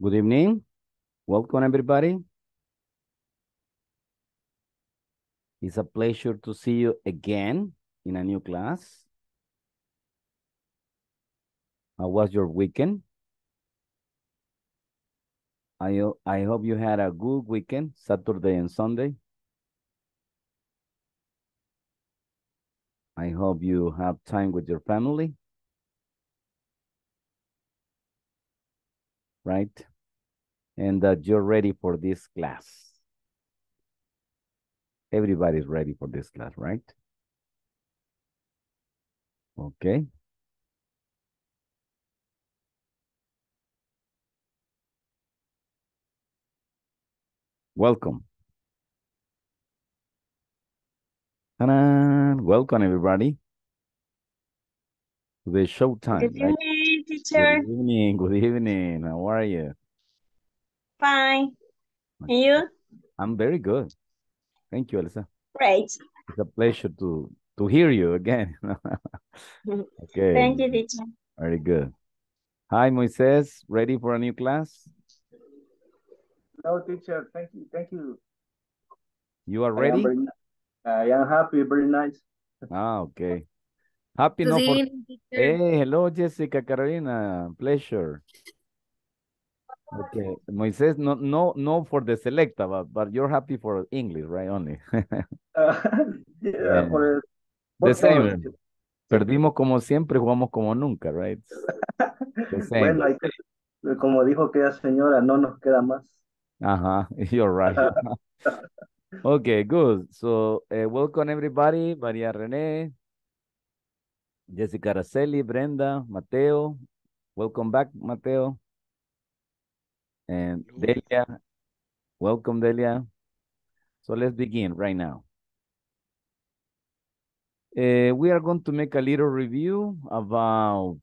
Good evening. Welcome, everybody. It's a pleasure to see you again in a new class. How was your weekend? I, I hope you had a good weekend, Saturday and Sunday. I hope you have time with your family. Right? And that you're ready for this class. Everybody's ready for this class, right? Okay. Welcome. And welcome everybody the showtime. Good right? evening, teacher. Good evening, good evening. How are you? Fine. And you? I'm very good. Thank you, Elsa. Great. It's a pleasure to to hear you again. okay. Thank you, teacher. Very good. Hi, Moises. Ready for a new class? No, teacher. Thank you. Thank you. You are I am ready? very I am happy. Very nice. Ah, okay. Happy Good no evening, teacher. Hey, hello, Jessica Carolina. Pleasure. Okay, Moises, no, no, no for the selecta, but, but you're happy for English, right? Only. Uh, yeah, The same. Perdimos como siempre, jugamos como nunca, right? The same. Bueno, hay que- como dijo aquella señora, no nos queda más. Uh-huh, you're right. Okay, good. So, uh, welcome everybody. Maria Rene, Jessica Araceli, Brenda, Mateo. Welcome back, Mateo. And Delia. Welcome, Delia. So let's begin right now. Uh, we are going to make a little review about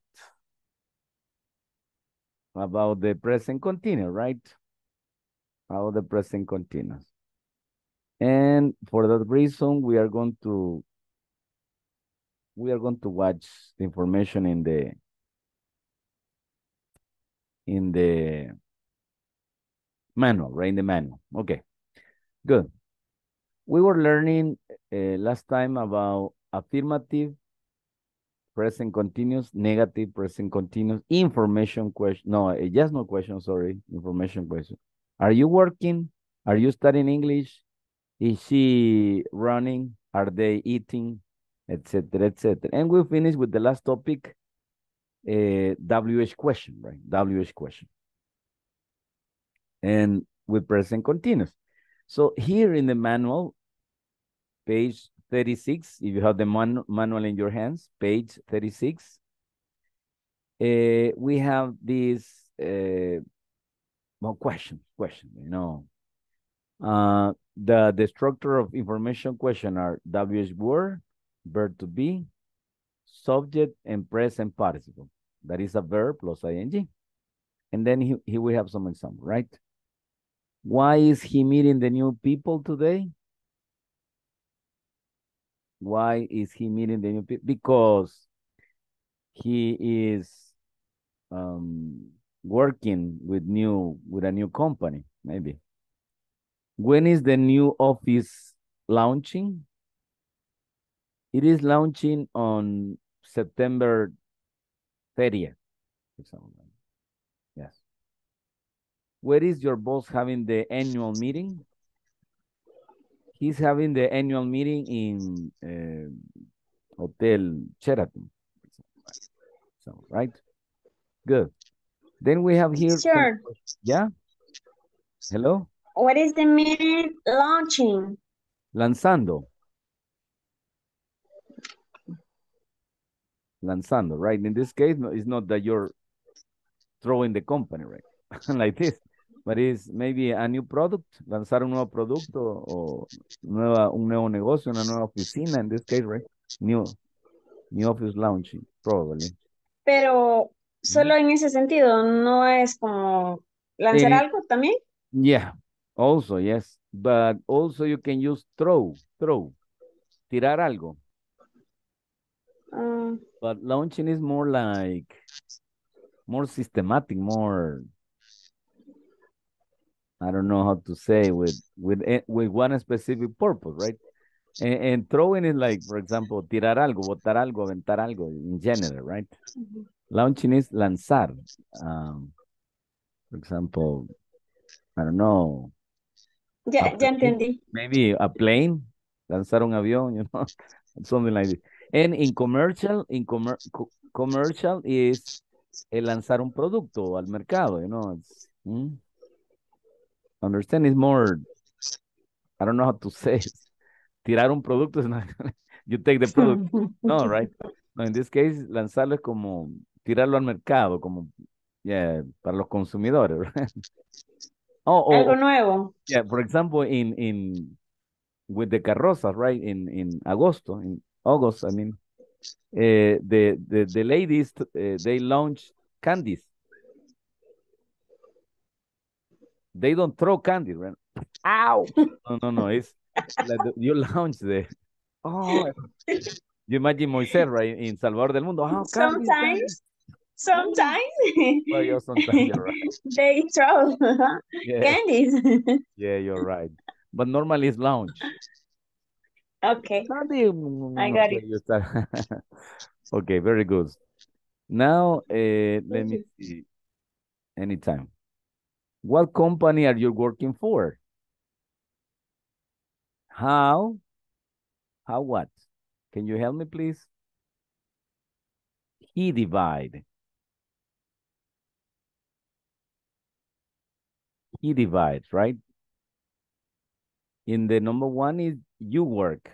about the present continuous, right? How the present continuous. And for that reason, we are going to we are going to watch the information in the in the manual, right? In the manual. Okay, good. We were learning uh, last time about affirmative, present continuous, negative, present continuous, information question. No, uh, just no question, sorry, information question. Are you working? Are you studying English? Is she running? Are they eating? Etc. Etc. And we finish with the last topic, uh, WH question, right? WH question. And with present continuous. So here in the manual, page 36, if you have the man manual in your hands, page 36, uh, we have this uh, well, question, question, you know. Uh, the, the structure of information question are WH word, verb to be, subject, and present participle. That is a verb plus ing. And then he, he will have some example, right? Why is he meeting the new people today? Why is he meeting the new people? Because he is um, working with new with a new company, maybe. When is the new office launching? It is launching on September 30th. For example. Yes. Where is your boss having the annual meeting? He's having the annual meeting in uh, Hotel Sheraton. So, right? Good. Then we have here. Sure. Yeah? Hello? What is the meaning launching? Lanzando. Lanzando, right? In this case, no, it's not that you're throwing the company, right? like this. But it's maybe a new product, lanzar un nuevo producto o nueva, un nuevo negocio, una nueva oficina, in this case, right? New, new office launching, probably. Pero solo en ese sentido, no es como lanzar algo también. Yeah, also, yes. But also you can use throw, throw, tirar algo. Ah, But launching is more like, more systematic, more, I don't know how to say with with with one specific purpose, right? And, and throwing is like, for example, tirar algo, botar algo, aventar algo in general, right? Ujú. Launching is lanzar. Um, for example, I don't know, Ya, a ya entendí. maybe a plane, lanzar un avión, you know, something like this. And in commercial, in commer co- commercial is el lanzar un producto al mercado, you know, it's, mm, understand is more, I don't know how to say it. Tirar un producto is not, you take the product, no, right? No, in this case, lanzarlo es como tirarlo al mercado, como, yeah, para los consumidores, right? Oh, oh, Algo oh, nuevo. yeah, for example, in, in, with the carrozas, right, in, in agosto, in August, I mean, uh, the, the, the ladies, uh, they launch candies. They don't throw candy, right? Ow! No, no, no, it's like the- you launch the, oh, you imagine Moisés, right, in Salvador del Mundo, oh, candy, candy. Sometimes, sometimes Well, yeah, sometimes you're right. they throw Yeah, candies. yeah, you're right. But normally it's lounge. Okay, Candy, mm, I got sé, it. Okay, very good. Now, uh, let me see. Anytime. What company are you working for? How? How what? Can you help me, please? He divide. He divides, right? In the number one is you work.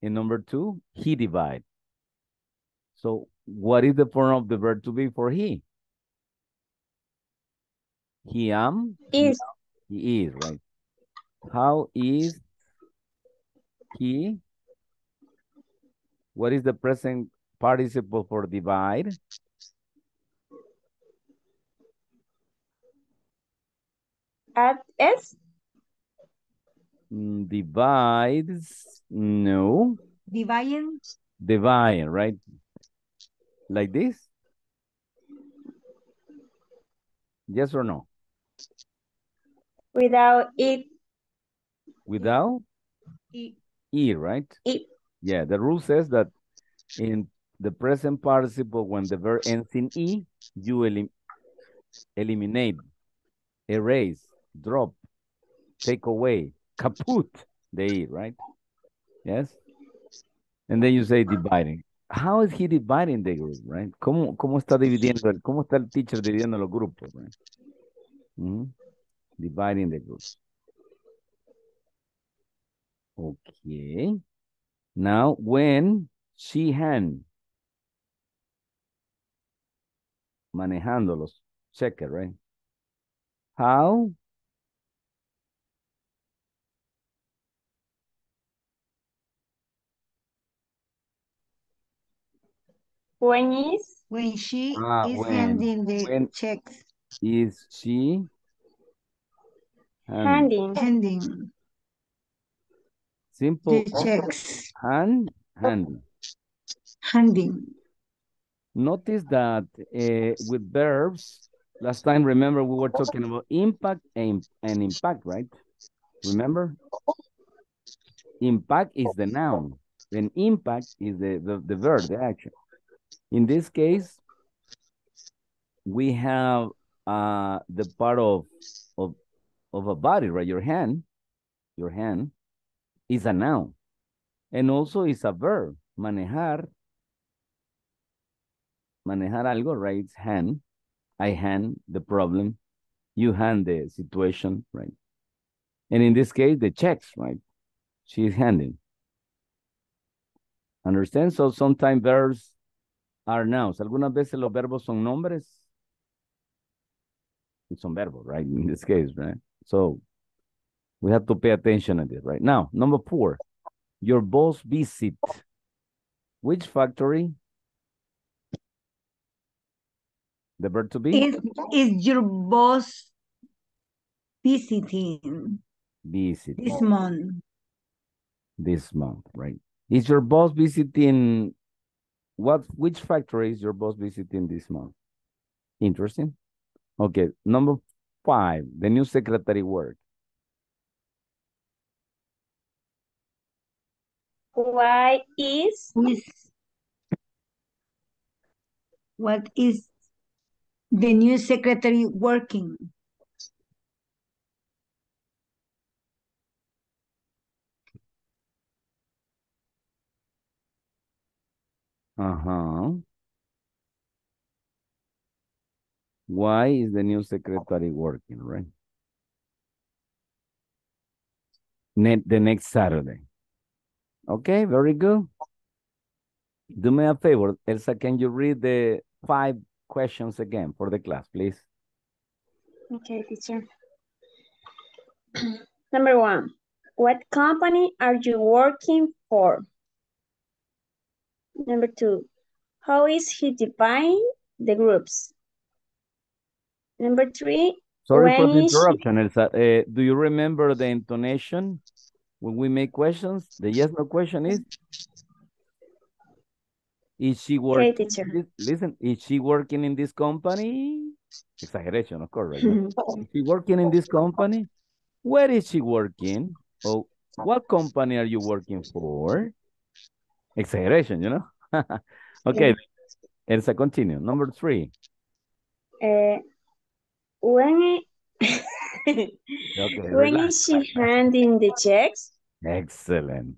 In number two, he divide. So what is the form of the verb to be for he? He am, Is He is, right? How is he? What is the present participle for divide? at S. Mm, divides, no. Dividing, Divide, right? Like this? Yes or no? Without it. Without e, E, right? E. Yeah, the rule says that in the present participle, when the verb ends in E, you elim eliminate, erase, drop, take away, kaput, the E, right? Yes? And then you say dividing. How is he dividing the group, right? ¿Cómo, cómo está dividiendo, el- cómo está el teacher dividiendo los grupos, right? Mhm. Dividing the groups. Okay. Now, when she hand manejándolos, check it, right? How When is when she Ah, is when- handing the when- checks, is she hand? Handing. handing Simple the checks, hand, hand. handing. Notice that uh, with verbs, last time, remember, we were talking about impact and, and impact, right? Remember? Impact is the noun, and impact is the, the, the verb, the action. In this case, we have uh, the part of, of, of a body, right? Your hand, your hand is a noun. And also is a verb, manejar, manejar algo, right? It's hand. I hand the problem. You hand the situation, right? And in this case, the checks, right? She's handing. Understand? So sometimes verbs are nouns. Algunas veces los verbos son nombres. Son verbos, right? In this case, right? So we have to pay attention to this, right? Now, number four, your boss visit. Which factory? The verb to be? Is, is your boss visiting Visit this month? this month, right? Is your boss visiting what which factory is your boss visiting this month? Interesting. Okay, number five, the new secretary work. Why is Is what is the new secretary working? Uh-huh. Why is the new secretary working, right? Ne the next Saturday. Okay, very good. Do me a favor, Elsa, can you read the five questions again for the class, please? Okay, teacher. Number one, what company are you working for? Number two, how is he dividing the groups? Number three, Sorry for the interruption, Elsa. Uh, do you remember the intonation when we make questions? The yes, no question is? Is she working? this- Listen, is she working in this company? Exaggeration, of course, right? Is she working in this company? Where is she working? Oh, what company are you working for? Exaggeration, you know? okay, Elsa, continue. Number three. Uh, when Okay, when relax. is she handing the checks? Excellent.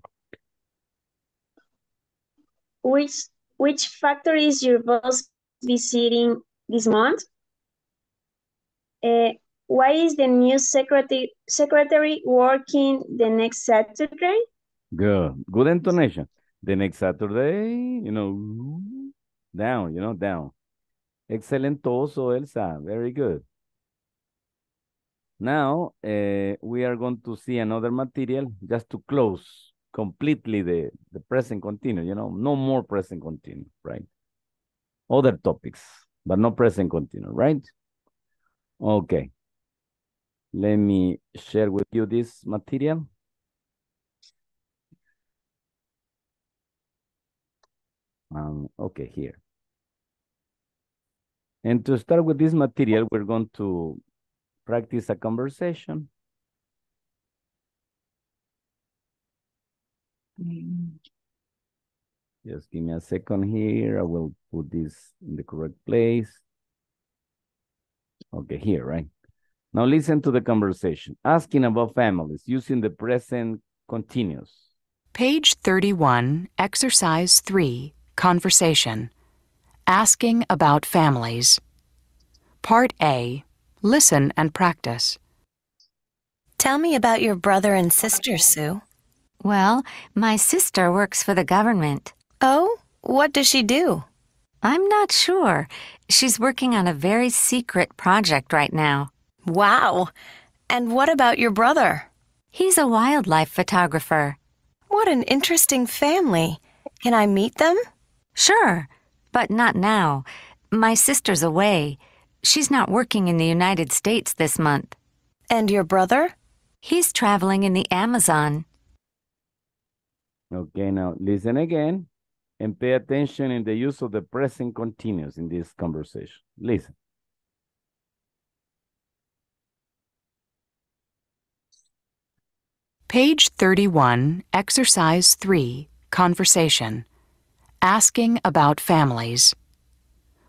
Which which factory is your boss visiting this month? Uh, why is the new secretary secretary working the next Saturday? Good. Good intonation. The next Saturday, you know, down, you know, down. Excelentoso, Elsa. Very good. Now, uh, we are going to see another material just to close completely the, the present continuous, you know, no more present continuous, right? Other topics, but no present continuous, right? Okay. Let me share with you this material. Um, okay, here. And to start with this material, we're going to practice a conversation. Mm, Just give me a second here. I will put this in the correct place. Okay, here, right? Now listen to the conversation. Asking about families using the present continuous. Page 31, Exercise 3, Conversation. Asking about families. Part A. Listen and practice. Tell me about your brother and sister, Sue. Well, my sister works for the government. Oh, what does she do? I'm not sure. She's working on a very secret project right now. Wow. And what about your brother? He's a wildlife photographer. What an interesting family. Can I meet them? Sure, but not now. My sister's away. She's not working in the United States this month. And your brother? He's traveling in the Amazon. Okay, now listen again and pay attention in the use of the present continuous in this conversation. Listen. Page 31, Exercise 3, Conversation. Asking about families.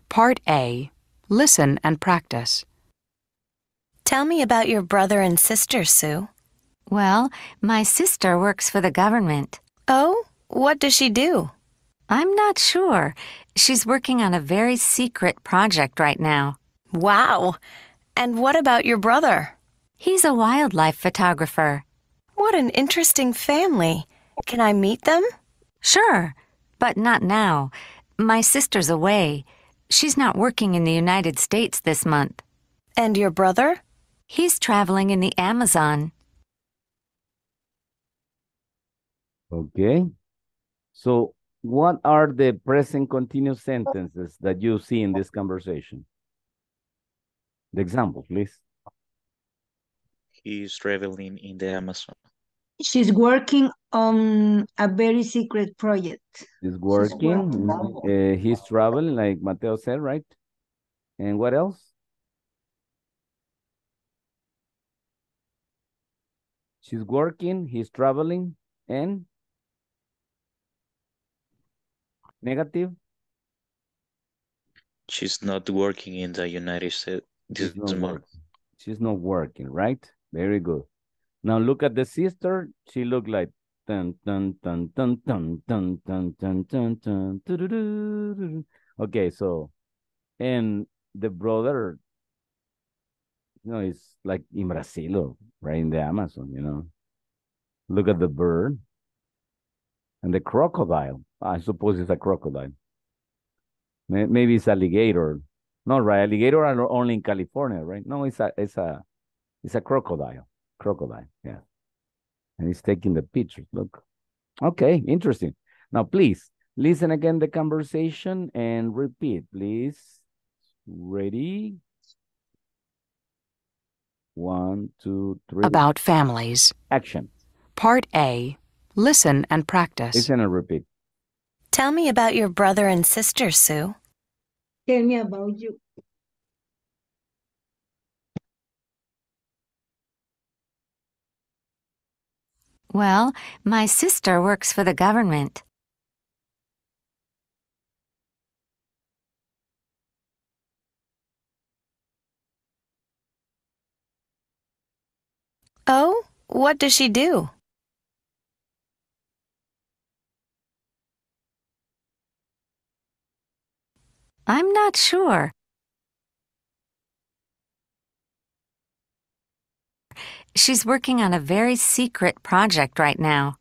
Part A. Listen and practice. Tell me about your brother and sister, Sue. Well, my sister works for the government. Oh, what does she do? I'm not sure. She's working on a very secret project right now. Wow. And what about your brother? He's a wildlife photographer. What an interesting family. Can I meet them? Sure, but not now. My sister's away. She's not working in the United States this month. And your brother? He's traveling in the Amazon. Okay. So what are the present continuous sentences that you see in this conversation? The example, please. He's traveling in the Amazon. She's working on a very secret project. He's working. working. Uh, he's traveling, like Mateo said, right? And what else? She's working, he's traveling, and negative. She's not working in the United States She's not working. She's not working, right? Very good. Now look at the sister. She looked like dun dun dun dun dun dun dun dun dun dun dun Okay, so and the brother, you know, is like in Brazil, right in the Amazon, you know. Look at the bird and the crocodile. I suppose it's a crocodile. Maybe it's alligator. No, right? Alligator are only in California, right? No, it's a it's a it's a crocodile. Crocodile, yeah. And he's taking the pictures. Look. Okay, interesting. Now, please listen again the conversation and repeat, please. Ready? One, two, three. About families. action. Part A. Listen and practice. Listen and repeat. Tell me about your brother and sister, Sue. Tell me about you. Well, my sister works for the government. Oh, what does she do? I'm not sure. She's working on a very secret project right now.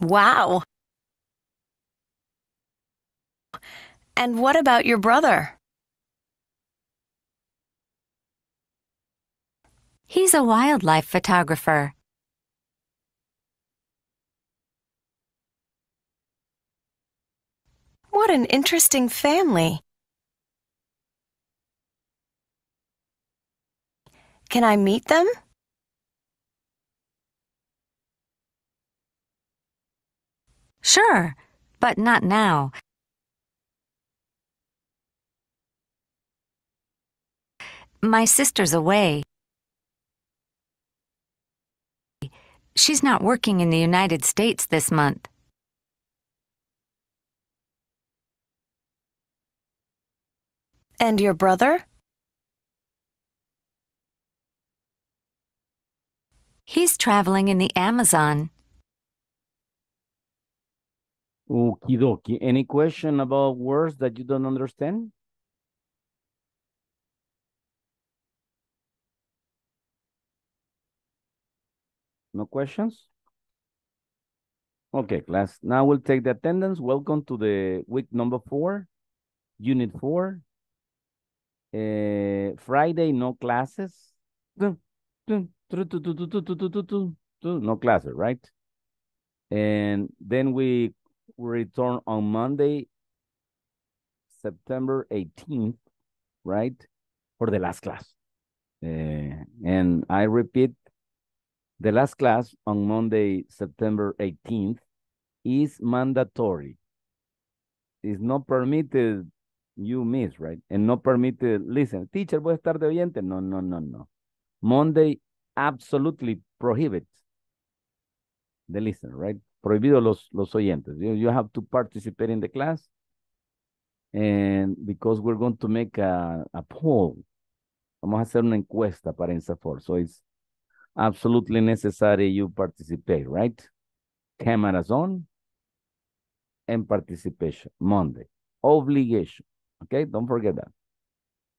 Wow. And what about your brother? He's a wildlife photographer. What an interesting family. Can I meet them? Sure, but not now. My sister's away. She's not working in the United States this month. And your brother? He's traveling in the Amazon. Okie dokie. Any question about words that you don't understand? No questions? Okay, class. Now we'll take the attendance. Welcome to the week number four, unit four. Uh, Friday, no classes. Dun, dun, No classes, right? And then we return on Monday, September 18th, right? For the last class. Eh, and I repeat, the last class on Monday, September 18th is mandatory. It's not permitted you miss, right? And no permitted listen. Teacher, voy a estar de oyente. No, no, no, no. Monday absolutely prohibits the listener, right? Prohibido los, los oyentes. You, you have to participate in the class. And because we're going to make a, a poll, vamos a hacer una encuesta para INSAFOR. So it's absolutely necessary you participate, right? Cameras on and participation. Monday. Obligation. Okay, don't forget that.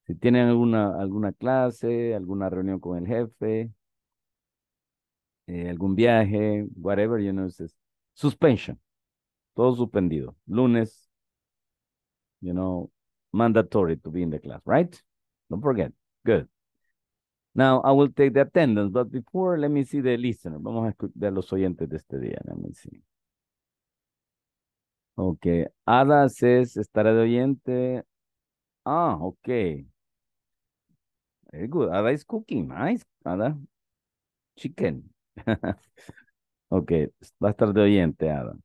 Si tienen alguna, alguna clase, alguna reunión con el jefe, eh, algún viaje, whatever, you know, it's suspension. Todo suspendido. Lunes, you know, mandatory to be in the class, right? Don't forget. Good. Now, I will take the attendance, but before, let me see the listener. Vamos a escuchar los oyentes de este día. Let me see. Ok. Ada says, estará de oyente. Ah, ok. Very good. Ada is cooking. Nice, Ada. Chicken. ok. Va a estar de oyente, Ada.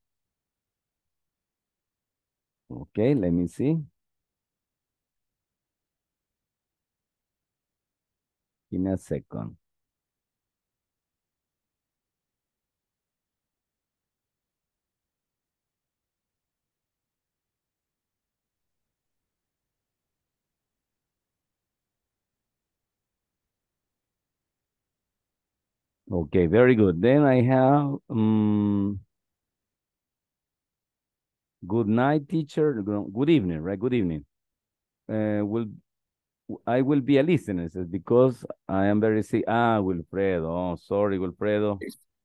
Ok, let me see. Give me a second. Okay, very good. Then I have um, good night, teacher. Good good evening, right? Good evening. Uh, will I will be a listener says, because I am very sick. Ah, Wilfredo. Oh, sorry, Wilfredo.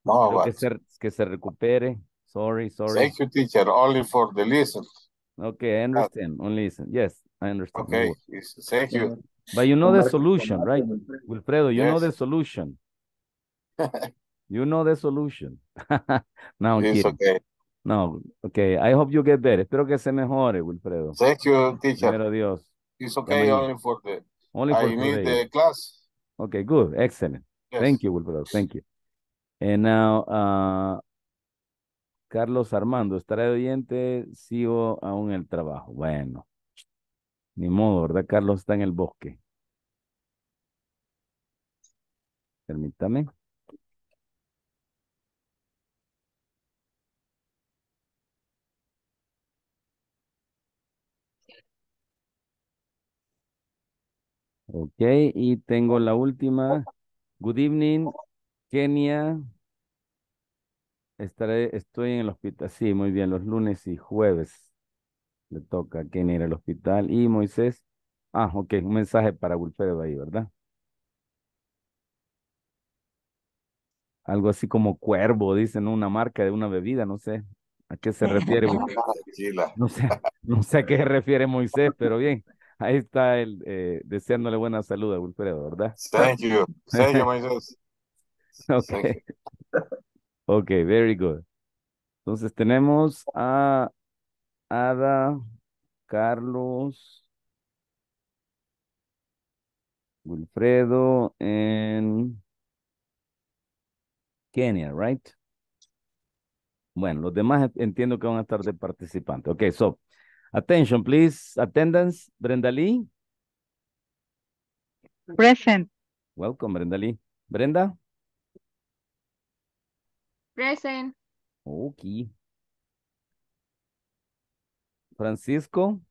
No, Creo que but se, que se recupere. Sorry, sorry. thank you, teacher, only for the listen. Okay, I understand. Only listen. Yes, I understand. Okay, thank you. But you know the solution, right? Wilfredo. Wilfredo, you know the solution. You know the solution. no, It's okay. No, okay. I hope you get better. Espero que se mejore, Wilfredo. Thank you, teacher. Dios. It's okay only for the, Only for I need the class. Okay, good. Excellent. Yes. Thank you, Wilfredo. Thank you. And now, uh, Carlos Armando, ¿estará de oyente? Sigo aún en el trabajo. Bueno, ni modo, ¿verdad? Carlos está en el bosque. Permítame. Ok, y tengo la última. Good evening, Kenia. Estaré, estoy en el hospital. Sí, muy bien, los lunes y jueves le toca a Kenia ir al hospital. Y Moisés. Ah, ok, un mensaje para Wilfredo ahí, ¿verdad? Algo así como cuervo, dicen, una marca de una bebida, no sé. ¿A qué se refiere? No sé, no sé a qué se refiere Moisés, pero bien, ahí está él eh, deseándole buena salud a Wilfredo, ¿verdad? Thank you. Thank you. Thank Okay. you. Okay, very good. Entonces tenemos a Ada, Carlos, Wilfredo, and Kenia, right? Bueno, los demás entiendo que van a estar de participante. Okay, so attention, please. Attendance, Brenda Lee. Present. Welcome, Brenda Lee. Brenda. Present. Okay. Francisco.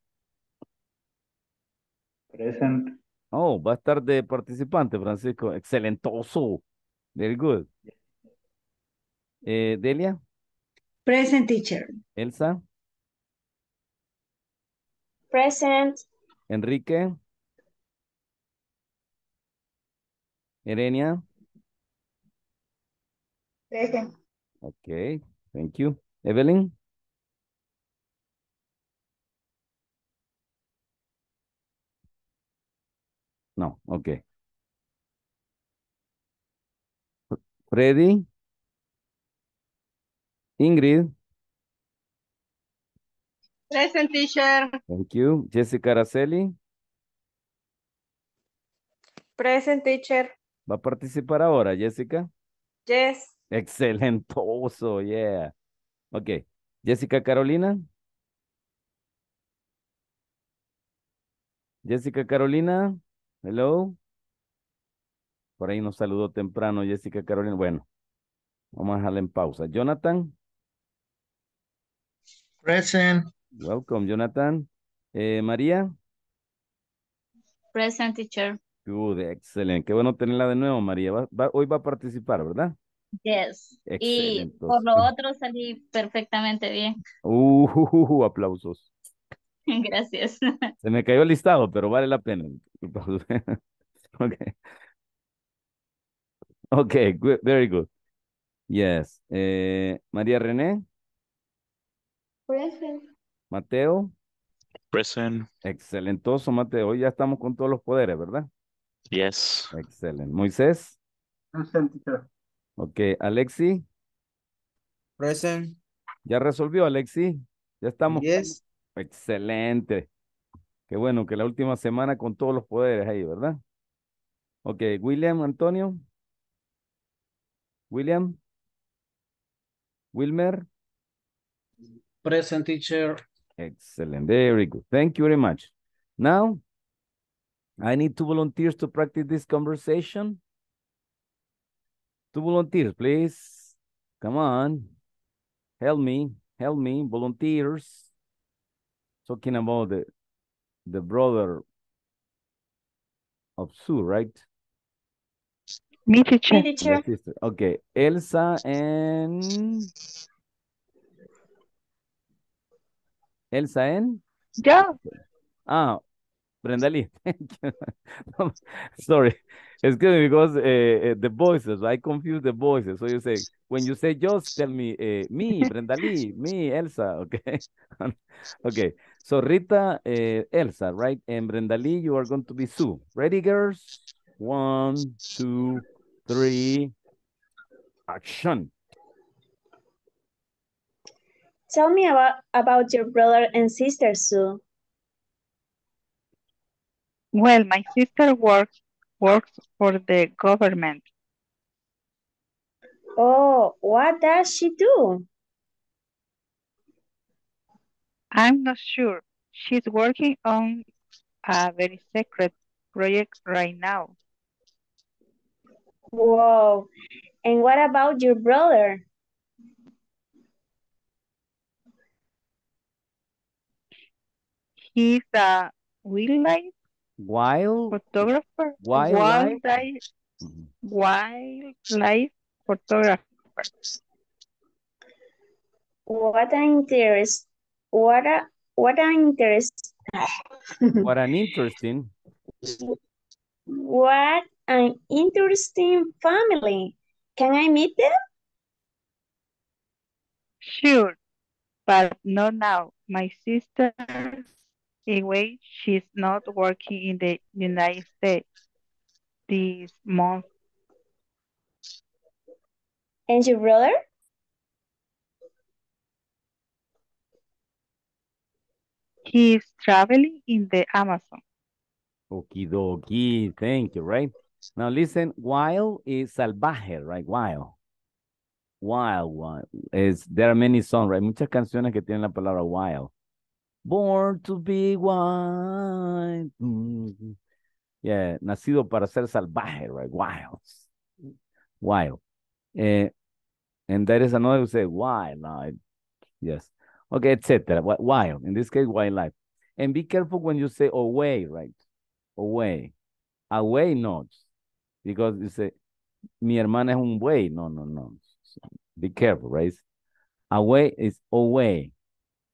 Present. Oh, va a estar de participante, Francisco. Excelentoso. Very good. Eh, Delia, Present teacher. Elsa, Present. Enrique, Erenia. Present. Okay, thank you. Evelyn, no, okay. Freddy, Ingrid, Present teacher. thank you. Jessica Araceli, Present teacher. va a participar ahora, Jessica. Yes. Excelentoso, yeah. Ok. Jessica Carolina. Jessica Carolina. Hello. Por ahí nos saludó temprano Jessica Carolina. Bueno, vamos a dejarla en pausa. Jonathan. Present. Welcome, Jonathan. Eh, María. Present teacher. Good, excelente. Qué bueno tenerla de nuevo, María. Va- va- hoy va a participar, ¿verdad? Yes. Y Excelente. por lo otro salí perfectamente bien. Uh, aplausos. Gracias. Se me cayó el listado, pero vale la pena. okay. Okay, good, very good. Yes. Eh, María René, Present. Mateo, Present. excelentoso Mateo. Hoy ya estamos con todos los poderes, ¿verdad? Yes. Excelente. Moisés, Present, teacher. ok. Alexi, Present. ¿ya resolvió Alexi? Ya estamos. Yes. Excelente. Qué bueno que la última semana con todos los poderes ahí, ¿verdad? Ok, William, Antonio. William. Wilmer. Present teacher. Excellent. Very good. Thank you very much. Now, I need two volunteers to practice this conversation. Two volunteers, please. Come on. Help me. Help me. Volunteers. Talking about the, the brother of Sue, right? Me, teacher. Me, teacher. Okay. Elsa and... Elsa and... Yo. Ah, Brenda Lee. Thank you. Sorry. Excuse me because uh, the voices, I confuse the voices. So you say, when you say just tell me, uh, me, Brenda Lee, me, Elsa, okay? okay. So Rita, uh, Elsa, right? And Brenda Lee, you are going to be Sue. Ready, girls? One, two, three, action. Tell me about, about your brother and sister, Sue. Well, my sister works works for the government. Oh, what does she do? I'm not sure. She's working on a very secret project right now. Whoa. And what about your brother? He's a wildlife Wild, photographer. Wildlife? Wildlife, Mhm. wildlife photographer. What an interest. What a what an interest. what an interesting. What an interesting family. Can I meet them? Sure, but not now. My sister, anyway, she's not working in the United States this month. And your brother? He's traveling in the Amazon. Okie dokie. Thank you, right? Now listen, wild is salvaje, right? Wild. Wild, wild. Is, there are many songs, right? Muchas canciones que tienen la palabra wild. Born to be wild. Mm. Yeah, nacido para ser salvaje, right? Wild. Wild. Eh, and there is another who say wild. like, Yes. Okay, etc. Wi- Wild. In this case, wildlife. And be careful when you say away, right? Away. Away, not. Because you say, mi hermana es un buey. No, no, no. Be careful, right? Away is away.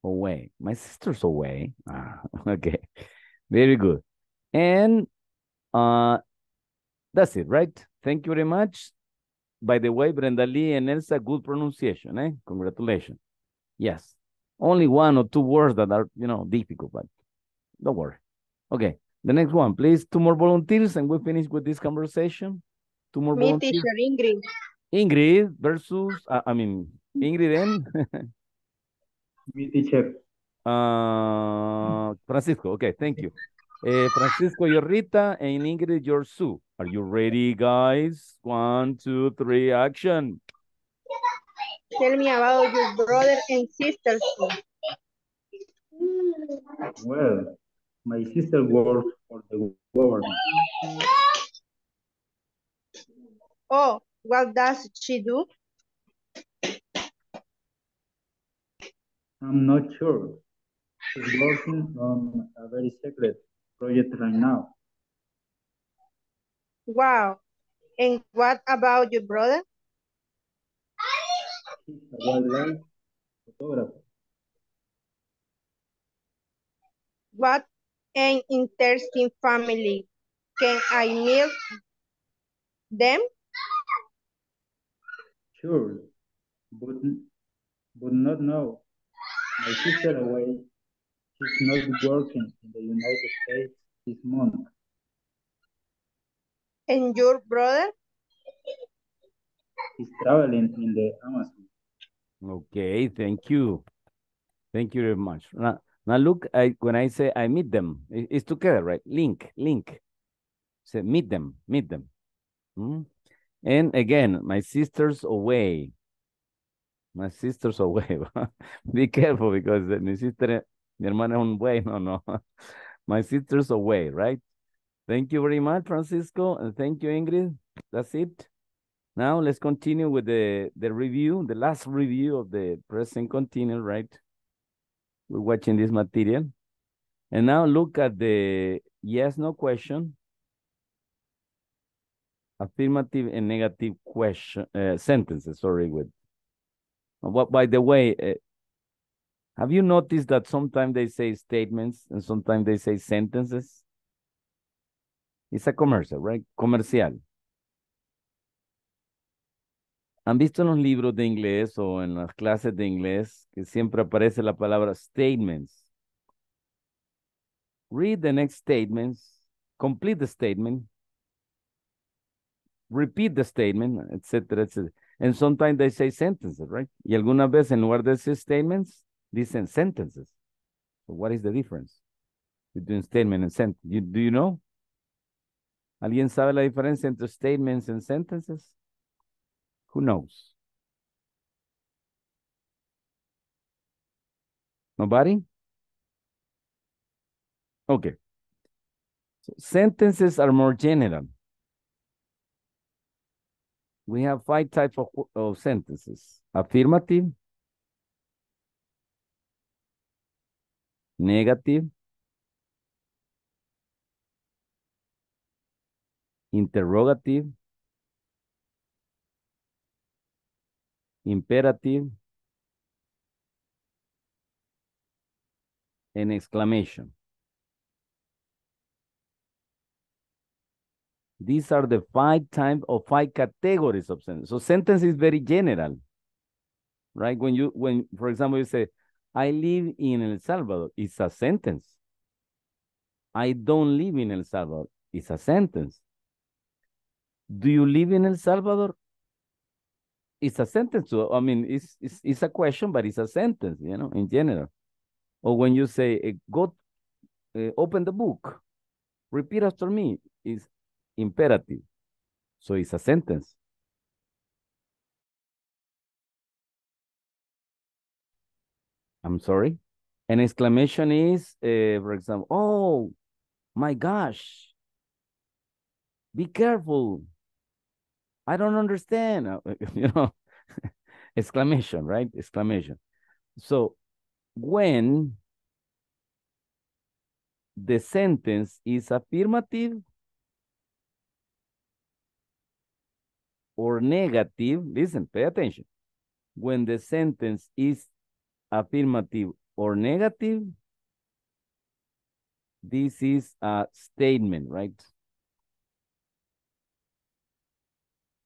Away. My sister's away. Ah, okay. Very good. And uh that's it, right? Thank you very much. By the way, Brenda Lee and Elsa, good pronunciation, eh? Congratulations. Yes. Only one or two words that are, you know, difficult, but don't worry. Okay. The next one, please. Two more volunteers and we finish with this conversation. Two more Me, volunteers. teacher Ingrid. Ingrid versus, uh, I mean, Ingrid and Me, teacher. uh, Francisco. Okay, thank you. Eh, Francisco, you're Rita, and Ingrid, you're Sue. Are you ready, guys? One, two, three, action. Tell me about your brother and sister. Well, my sister works for the government. Oh, what does she do? I'm not sure. She's working on a very secret project right now. Wow. And what about your brother? He's a wildlife photographer. What an interesting family. Can I meet them? Sure, but, but not now. My sister away. She's not working in the United States this month. And your brother? He's traveling in the Amazon. Okay, thank you. Thank you very much. Now, now look, I, when I say I meet them, it's together, right? Link, link. Say meet them, meet them. Hmm? And again, my sister's away. My sister's away. Be careful because mi sister, mi hermana es un buey. No, no. My sister's away, right? Thank you very much, Francisco, and thank you, Ingrid. That's it. Now let's continue with the, the review, the last review of the present continuous, right? We're watching this material. And now look at the yes, no question. Affirmative and negative question, uh, sentences, sorry, with. What, by the way, uh, have you noticed that sometimes they say statements and sometimes they say sentences? It's a commercial, right? Comercial. ¿Han visto en los libros de inglés o en las clases de inglés que siempre aparece la palabra statements? Read the next statements, complete the statement, repeat the statement, etc., etc. And sometimes they say sentences, right? Y algunas veces en lugar de decir statements, dicen sentences. So what is the difference between statement and sentence? You, do you know? ¿Alguien sabe la diferencia entre statements and sentences? Who knows? Nobody? Okay. So sentences are more general. We have five types of, of sentences. Affirmative, negative, interrogative, imperative, and exclamation. These are the five types or five categories of sentence. So sentence is very general, right? When you, when, for example, you say, I live in El Salvador, it's a sentence. I don't live in El Salvador, it's a sentence. Do you live in El Salvador? It's a sentence. So, I mean, it's, it's, it's a question, but it's a sentence, you know, in general. Or when you say, go, uh, open the book, repeat after me, is imperative. So it's a sentence. I'm sorry. An exclamation is, uh, for example, oh my gosh, be careful. I don't understand. you know, exclamation, right? Exclamation. So when the sentence is affirmative or negative, listen, pay attention. When the sentence is affirmative or negative, this is a statement, right?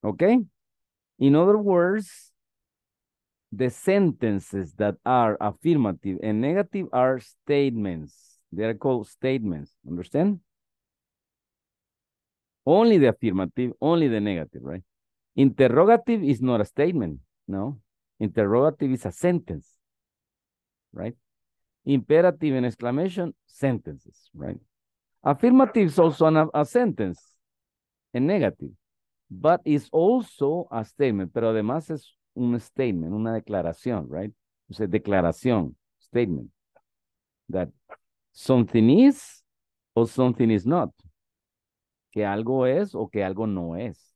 Okay? In other words, the sentences that are affirmative and negative are statements. They are called statements. Understand? Only the affirmative, only the negative, right? Interrogative is not a statement, no. Interrogative is a sentence, right? Imperative and exclamation, sentences, right? Affirmative is also a sentence, and negative, but it's also a statement, pero además es un statement, una declaración, right? O sea, declaración, statement, that something is or something is not. Que algo es o que algo no es.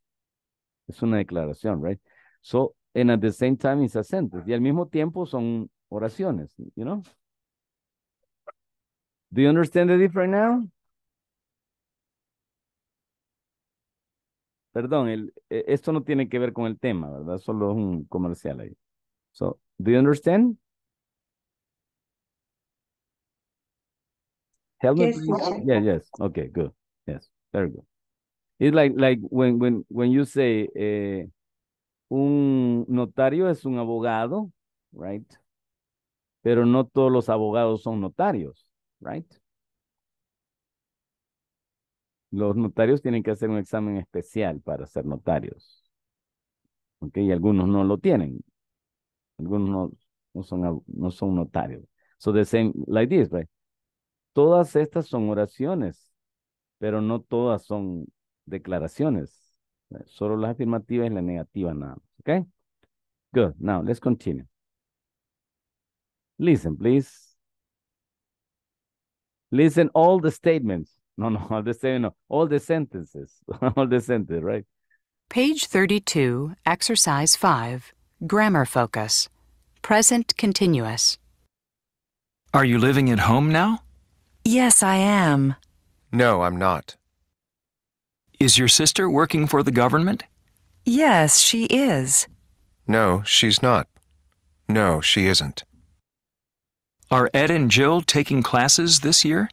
Es una declaración, right? So, and at the same time it's a sentence. Y al mismo tiempo son oraciones, you know? Do you understand the difference now? Perdón, el, esto no tiene que ver con el tema, ¿verdad? Solo es un comercial ahí. So, do you understand? Help me, Yes, please. Yeah, yes. Okay, good. Yes, very good. It's like, like when, when, when you say, eh, un notario es un abogado, right? Pero no todos los abogados son notarios, right? Los notarios tienen que hacer un examen especial para ser notarios. Ok, y algunos no lo tienen. Algunos no, no, son, no son notarios. So the same, like this, right? Todas estas son oraciones, pero no todas son declaraciones. Eh, solo las afirmativas y la negativa nada más. Okay? Good. Now, let's continue. Listen, please. Listen all the statements. No, no, all the same, no. All the sentences. all the sentences, right? Page 32, Exercise 5, Grammar Focus. Present Continuous. Are you living at home now? Yes, I am. No, I'm not. Is your sister working for the government? Yes, she is. No, she's not. No, she isn't. Are Ed and Jill taking classes this year?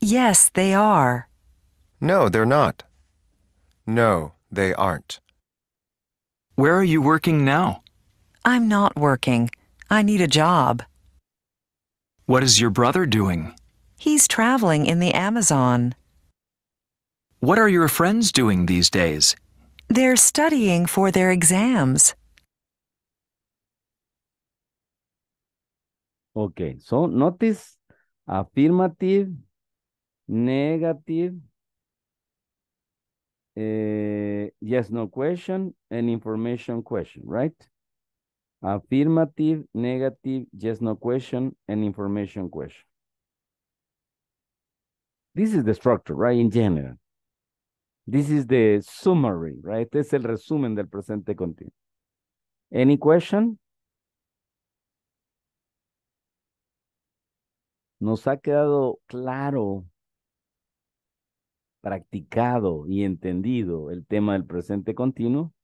Yes, they are. No, they're not. No, they aren't. Where are you working now? I'm not working. I need a job. What is your brother doing? He's traveling in the Amazon. What are your friends doing these days? They're studying for their exams. Okay, so notice affirmative, negative, uh, yes, no question, and information question, right? Affirmative, negative, yes, no question, and information question. This is the structure, right, in general. This is the summary, right? Este es el resumen del presente continuo. Any question? ¿Nos ha quedado claro, practicado y entendido el tema del presente continuo?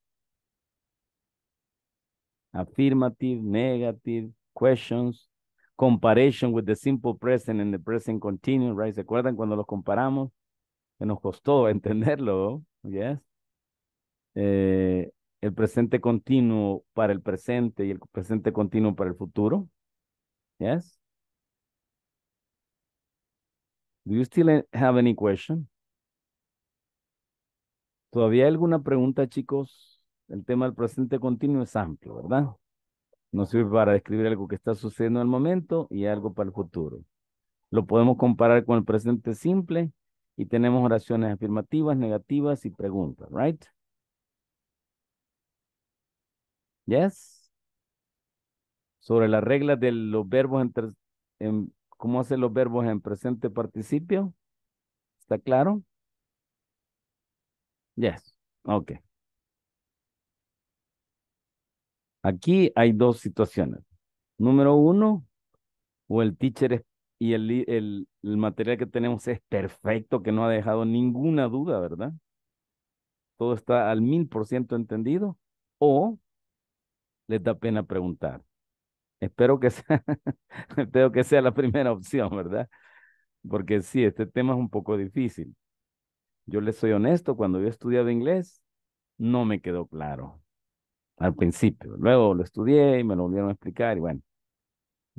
Affirmative, negative, questions, comparison with the simple present and the present continuous, right? ¿Se acuerdan cuando los comparamos? Que nos costó entenderlo, yes. Eh, el presente continuo para el presente y el presente continuo para el futuro. Yes. Do you still have any question? ¿Todavía hay alguna pregunta, chicos? El tema del presente continuo es amplio, ¿verdad? Nos sirve para describir algo que está sucediendo en el momento y algo para el futuro. Lo podemos comparar con el presente simple y tenemos oraciones afirmativas, negativas y preguntas, right? Yes. Sobre las reglas de los verbos en, cómo hacen los verbos en presente participio. ¿Está claro? Yes. Ok. Aquí hay dos situaciones. Número uno, o el teacher es, y el, el, material que tenemos es perfecto, que no ha dejado ninguna duda, ¿verdad? Todo está al mil por ciento entendido. O les da pena preguntar. Espero que sea, espero que sea la primera opción, ¿verdad? Porque sí, este tema es un poco difícil. Yo les soy honesto, cuando yo estudiaba inglés, no me quedó claro al principio. Luego lo estudié y me lo volvieron a explicar y bueno,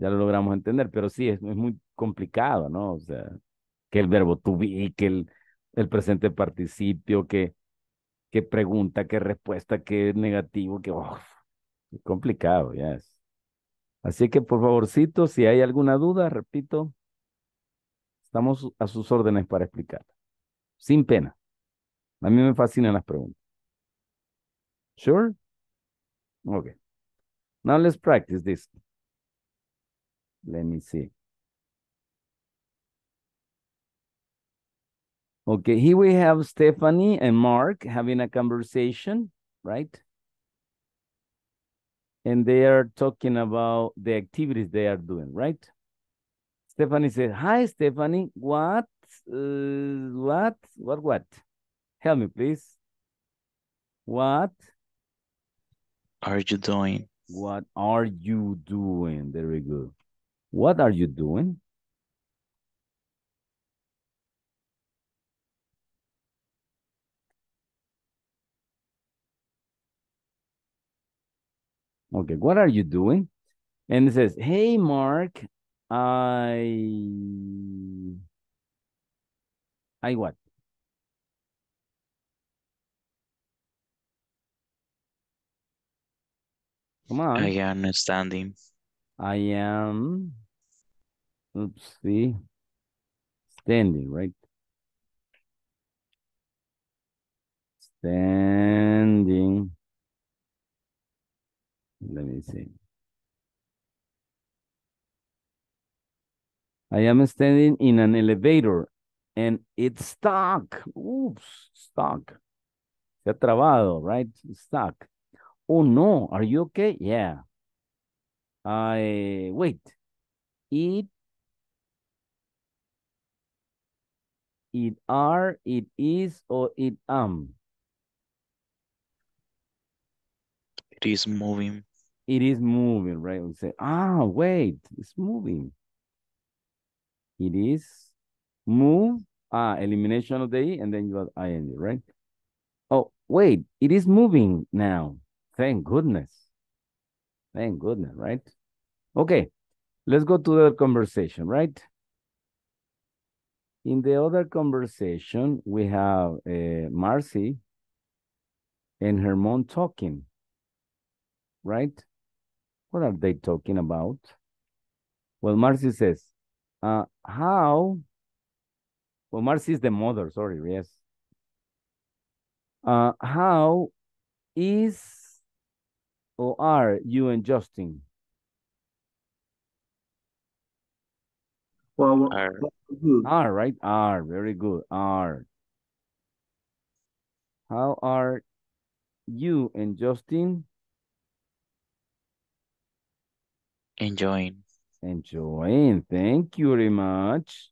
ya lo logramos entender, pero sí, es, es muy complicado, ¿no? O sea, que el verbo to be, que el, presente participio, que, que pregunta, que respuesta, que negativo, que oh, complicado, ya es. Así que por favorcito, si hay alguna duda, repito, estamos a sus órdenes para explicar. Sin pena. A mí me fascinan las preguntas. Sure? Okay. Now let's practice this. Let me see. Okay, here we have Stephanie and Mark having a conversation, right? And they are talking about the activities they are doing, right? Stephanie says, hi, Stephanie, what, uh, what, what, what? Help me, please. What? Are you doing? What are you doing? Very good. What are you doing? Okay, what are you doing? And it says, hey, Mark, I... I what? Come on. I am standing. I am, oops, see, standing, right? Standing. Let me see. I am standing in an elevator and it's stuck. Oops, stuck. Se ha trabado, right? Stuck. Oh no, are you okay? Yeah. I wait. It it are, it is, or it am. It is moving. It is moving, right? We say, ah, wait, it's moving. It is move, ah, elimination of the E, and then you have ing, right? Oh, wait, it is moving now. Thank goodness. Thank goodness, right? Okay, let's go to the conversation, right? In the other conversation, we have uh, Marcy and her mom talking, right? What are they talking about? Well, Marcy says, uh, how, well, Marcy is the mother, sorry, yes. Uh, how is or are you and Justin? Well, Are. Are, right? Are, very good, are. How are you and Justin Enjoying. enjoying? Thank you very much.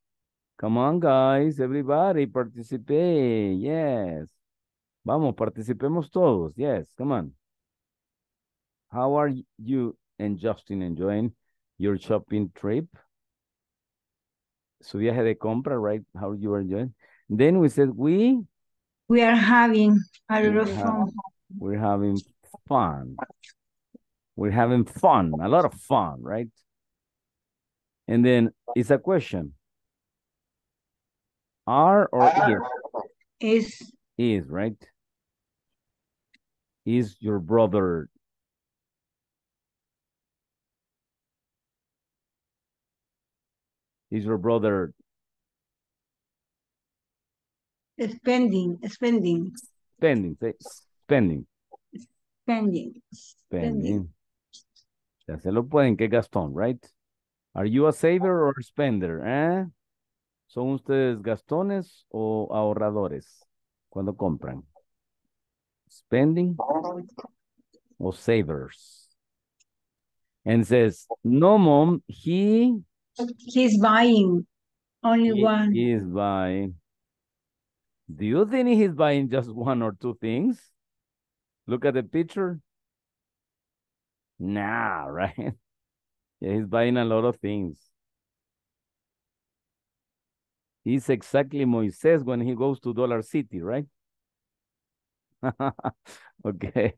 Come on, guys, everybody, participate. Yes. Vamos, participemos todos. Yes, come on. How are you and Justin enjoying your shopping trip? Su viaje de compra, right? How you are enjoying? Then we said we We are having a lot of fun. we're having fun. We're having fun, a lot of fun, right? And then it's a question. Are or is? Is Is, right? Is your brother is your brother spending, spending, spending? Say spending. spending, spending. Ya se lo pueden, que Gastón, right? Are you a saver or a spender, eh? ¿Son ustedes gastones o ahorradores cuando compran? Spending or savers? And says, no, mom, he, He's buying only he one. is buying. Do you think he's buying just one or two things? Look at the picture. Nah, right? Yeah, he's buying a lot of things. He's exactly Moises when he goes to Dollar City, right? okay.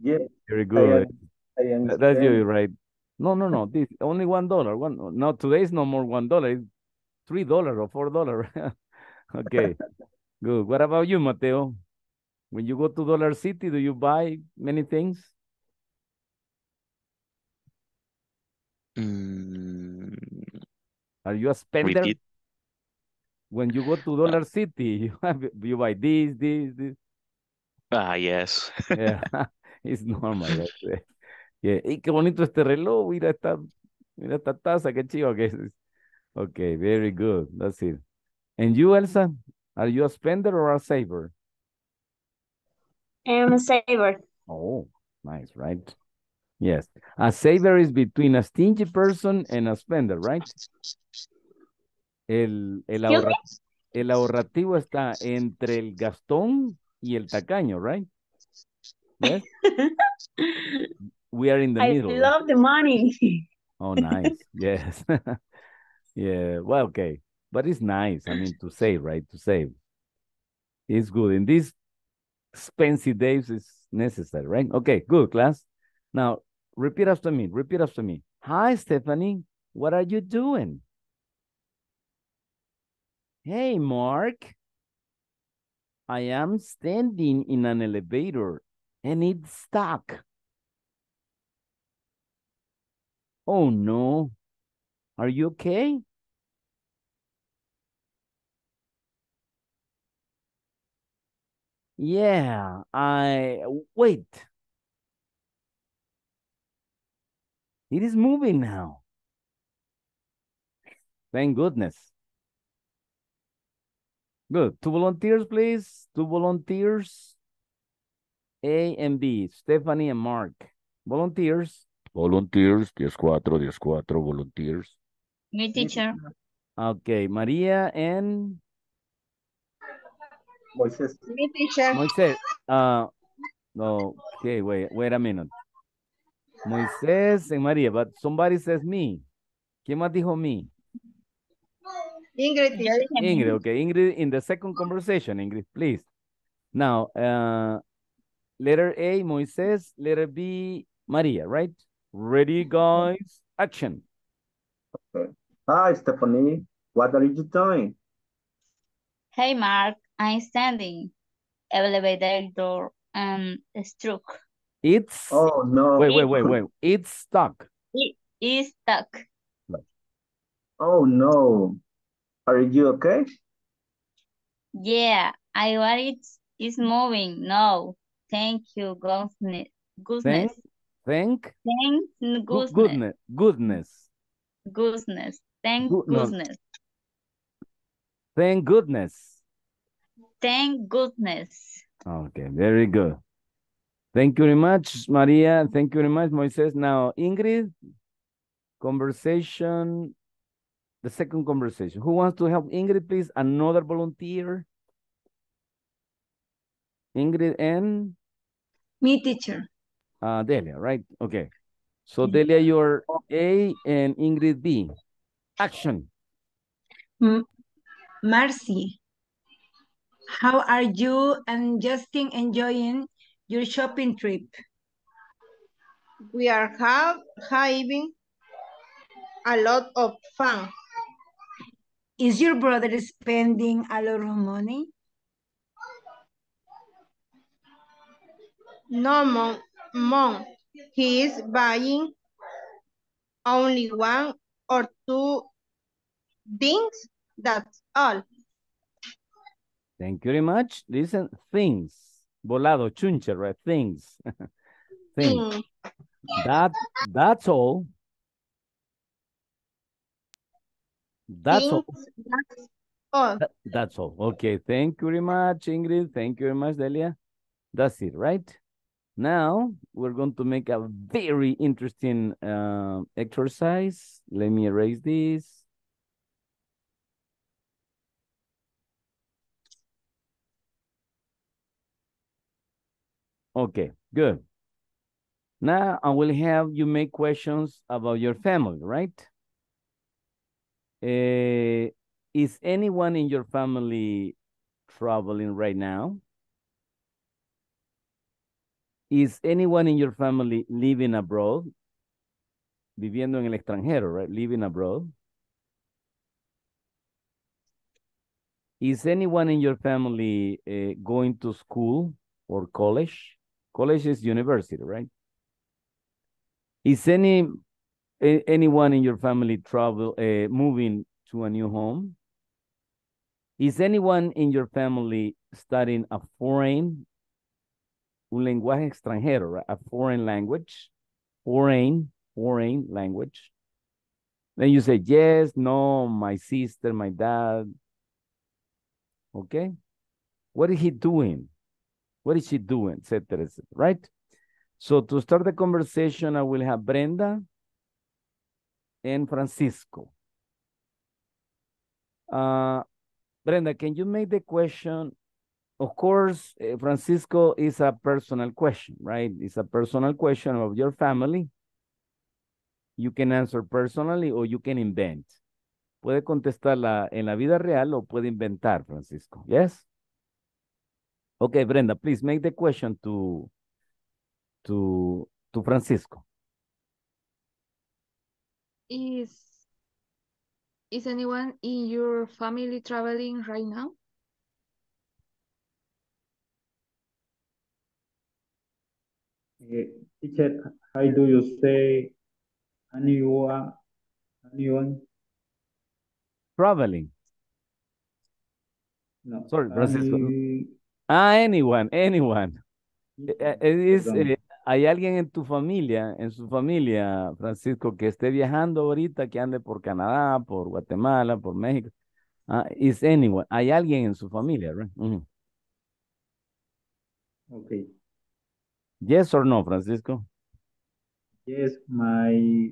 Yeah, Very I, good. I Th- That's you, right? No, no, no. This only one dollar. One. No, today is no more one dollar. It's three dollar or four dollar. okay, good. What about you, Mateo? When you go to Dollar City, do you buy many things? Mm, Are you a spender? repeat. When you go to Dollar City, you have you buy this, this, this. Ah, yes. Yeah, it's normal. right? Y qué bonito este reloj. Mira esta, mira esta taza, qué chido que es. Okay, very good. That's it. And you, Elsa, are you a spender or a saver? I'm a saver. Oh, nice, right? Yes. A saver is between a stingy person and a spender, right? El, el, ahorra- el ahorrativo está entre el gastón y el tacaño, right? Yes? We are in the I middle. right? love the money. Oh, nice. Yes. Yeah. Well, okay. But it's nice. I mean, to save, right? To save. It's good. In these expensive days, it's necessary, right? Okay, good, class. Now, repeat after me. Repeat after me. Hi, Stephanie. What are you doing? Hey, Mark. I am standing in an elevator and it's stuck. Oh, no. Are you okay? Yeah, I wait. It is moving now. Thank goodness. Good. Two volunteers, please. Two volunteers. A and B, Stephanie and Mark. Volunteers. Volunteers, 10-4, 10-4, volunteers. Me, teacher. Okay, Maria and Moisés. Me, teacher. Moisés. Uh, no, okay, wait, wait a minute. Moisés and Maria, but somebody says me. ¿Quién más dijo me? Ingrid. Ingrid, okay. Ingrid, in the second conversation, Ingrid, please. Now, uh, letter A, Moisés, letter B, Maria, right? Ready, guys? Action. Okay. Hi, Stephanie. What are you doing? Hey, Mark. I'm standing. Elevator door um struck. It's, Oh, no. wait, wait, wait, wait. It's stuck. It is stuck. Oh, no. Are you okay? Yeah, I worry it's, it's moving. No, thank you, goodness. Goodness. Thank, Thank gu- goodness. goodness, goodness. Goodness. Thank Good- no. goodness. Thank goodness. Thank goodness. Okay, very good. Thank you very much, Maria. Thank you very much, Moises. Now, Ingrid, conversation, the second conversation. Who wants to help Ingrid, please? Another volunteer? Ingrid and Me, teacher. Uh, Delia, right? Okay. So Delia, you're A and Ingrid B. Action. M- Marcy, how are you and Justin enjoying your shopping trip? We are have, having a lot of fun. Is your brother spending a lot of money? No, mom, mom, he is buying only one or two things. That's all. Thank you very much. Listen, things. Volado, chunche, right? Things. things. Thing. That, that's all. That's all. That's all. That- that's all. Okay. Thank you very much, Ingrid. Thank you very much, Delia. That's it, right? Now we're going to make a very interesting uh, exercise. Let me erase this. Okay, good. Now I will have you make questions about your family, right? Eh, is anyone in your family traveling right now? Is anyone in your family living abroad? Viviendo en el extranjero, right? Living abroad. Is anyone in your family eh, going to school or college? College is university, right? Is any a- anyone in your family travel uh, moving to a new home? Is anyone in your family studying a foreign, un lenguaje extranjero, right? a foreign language, foreign, foreign language? Then you say yes, no, my sister, my dad. Okay, what is he doing? What is she doing, etc., right? So to start the conversation, I will have Brenda and Francisco. Uh, Brenda, can you make the question? Of course, eh, Francisco is a personal question, right? It's a personal question of your family. You can answer personally or you can invent. Puede contestarla en la vida real o puede inventar, Francisco. Yes? Okay, Brenda, please make the question to to to Francisco. Is is anyone in your family traveling right now? Teacher, how do you say anyone? Anyone? Traveling. No. Sorry, Francisco. any- Ah, anyone, anyone. Eh, eh, es, Perdón. eh, ¿hay alguien en tu familia, en su familia, Francisco, que esté viajando ahorita, que ande por Canadá, por Guatemala, por México? Ah, is anyone. Hay alguien en su familia, right? Ujú. Okay. Yes or no, Francisco? Yes, my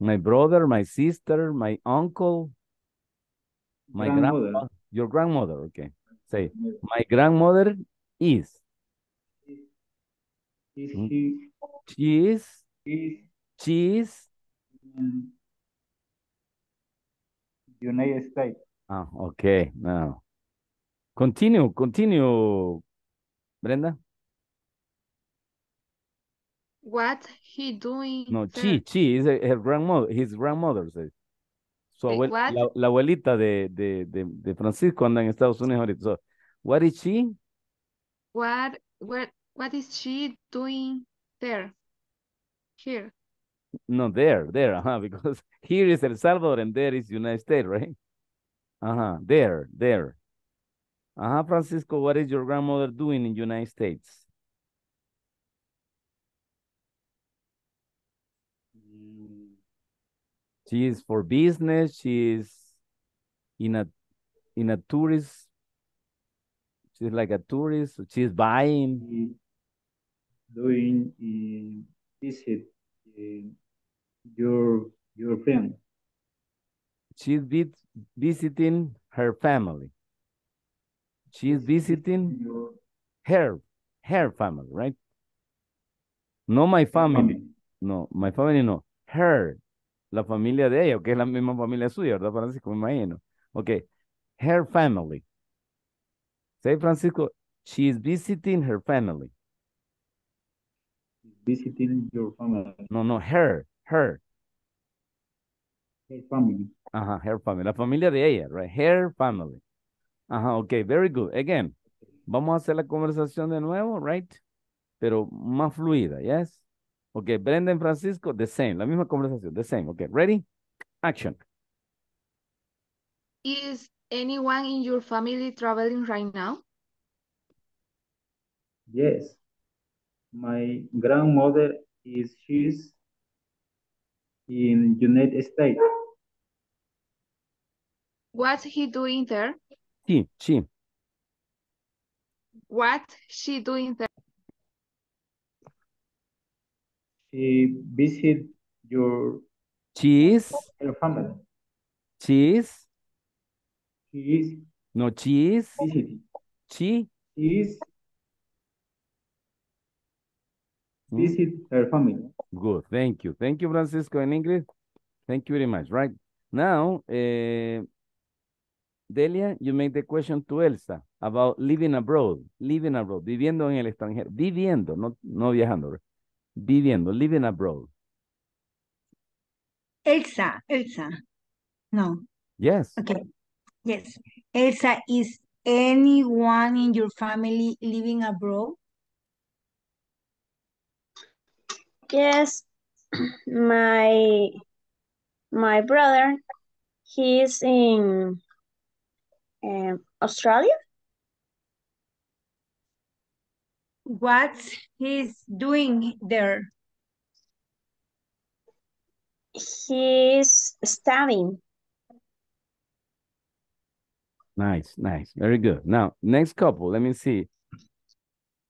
My brother, my sister, my uncle, my Grandmother. Your grandmother, okay. Say, my grandmother is. is Mm. he She is. is She is. United States. Ah, okay. Now, continue, continue, Brenda. What he doing No, there? she, she is her grandmother, his grandmother. Say. Su abuel- la, la abuelita de, de, de, de Francisco anda en Estados Unidos ahorita. So, what is she? What what what is she doing there? Here. No, there, there, uh because here is El Salvador and there is United States, right? Uh-huh, there, there. Uh-huh, Francisco, what is your grandmother doing in the United States? Mm, She is for business, she is in a in a tourist, she's like a tourist, she's buying, doing in visit in your your friend. she's vis- visiting her family. She's visiting Your her, her family, right? No my family. family. No, my family no. Her. La familia de ella, que es la misma familia suya, ¿verdad, Francisco? Me imagino. Ok. Her family. Say, Francisco, she is visiting her family. Visiting your family. No, no, her, her. Her family. Ajá, her family. La familia de ella, right? Her family. Ajá, ok, very good. Again, vamos a hacer la conversación de nuevo, right? Pero más fluida, yes? Ok, Brenda and Francisco, the same. La misma conversación, the same. Ok, ready? Action. Is anyone in your family traveling right now? Yes. My grandmother is she's in United States. What's he doing there? She, she. What she doing there? She visit your Cheese, her family. cheese, She is no cheese, chi. She is Mm. visit her family. Good, thank you. Thank you, Francisco, in English. Thank you very much, right? Now, eh, Delia, you made the question to Elsa about living abroad, living abroad, viviendo en el extranjero, viviendo, no, no viajando, viviendo, living abroad. Elsa, Elsa. No. Yes. Okay. Yes. Elsa, is anyone in your family living abroad? Yes, my my brother, he's in um, Australia. What's he's doing there? He's studying. Nice, nice. Very good. Now, next couple, let me see.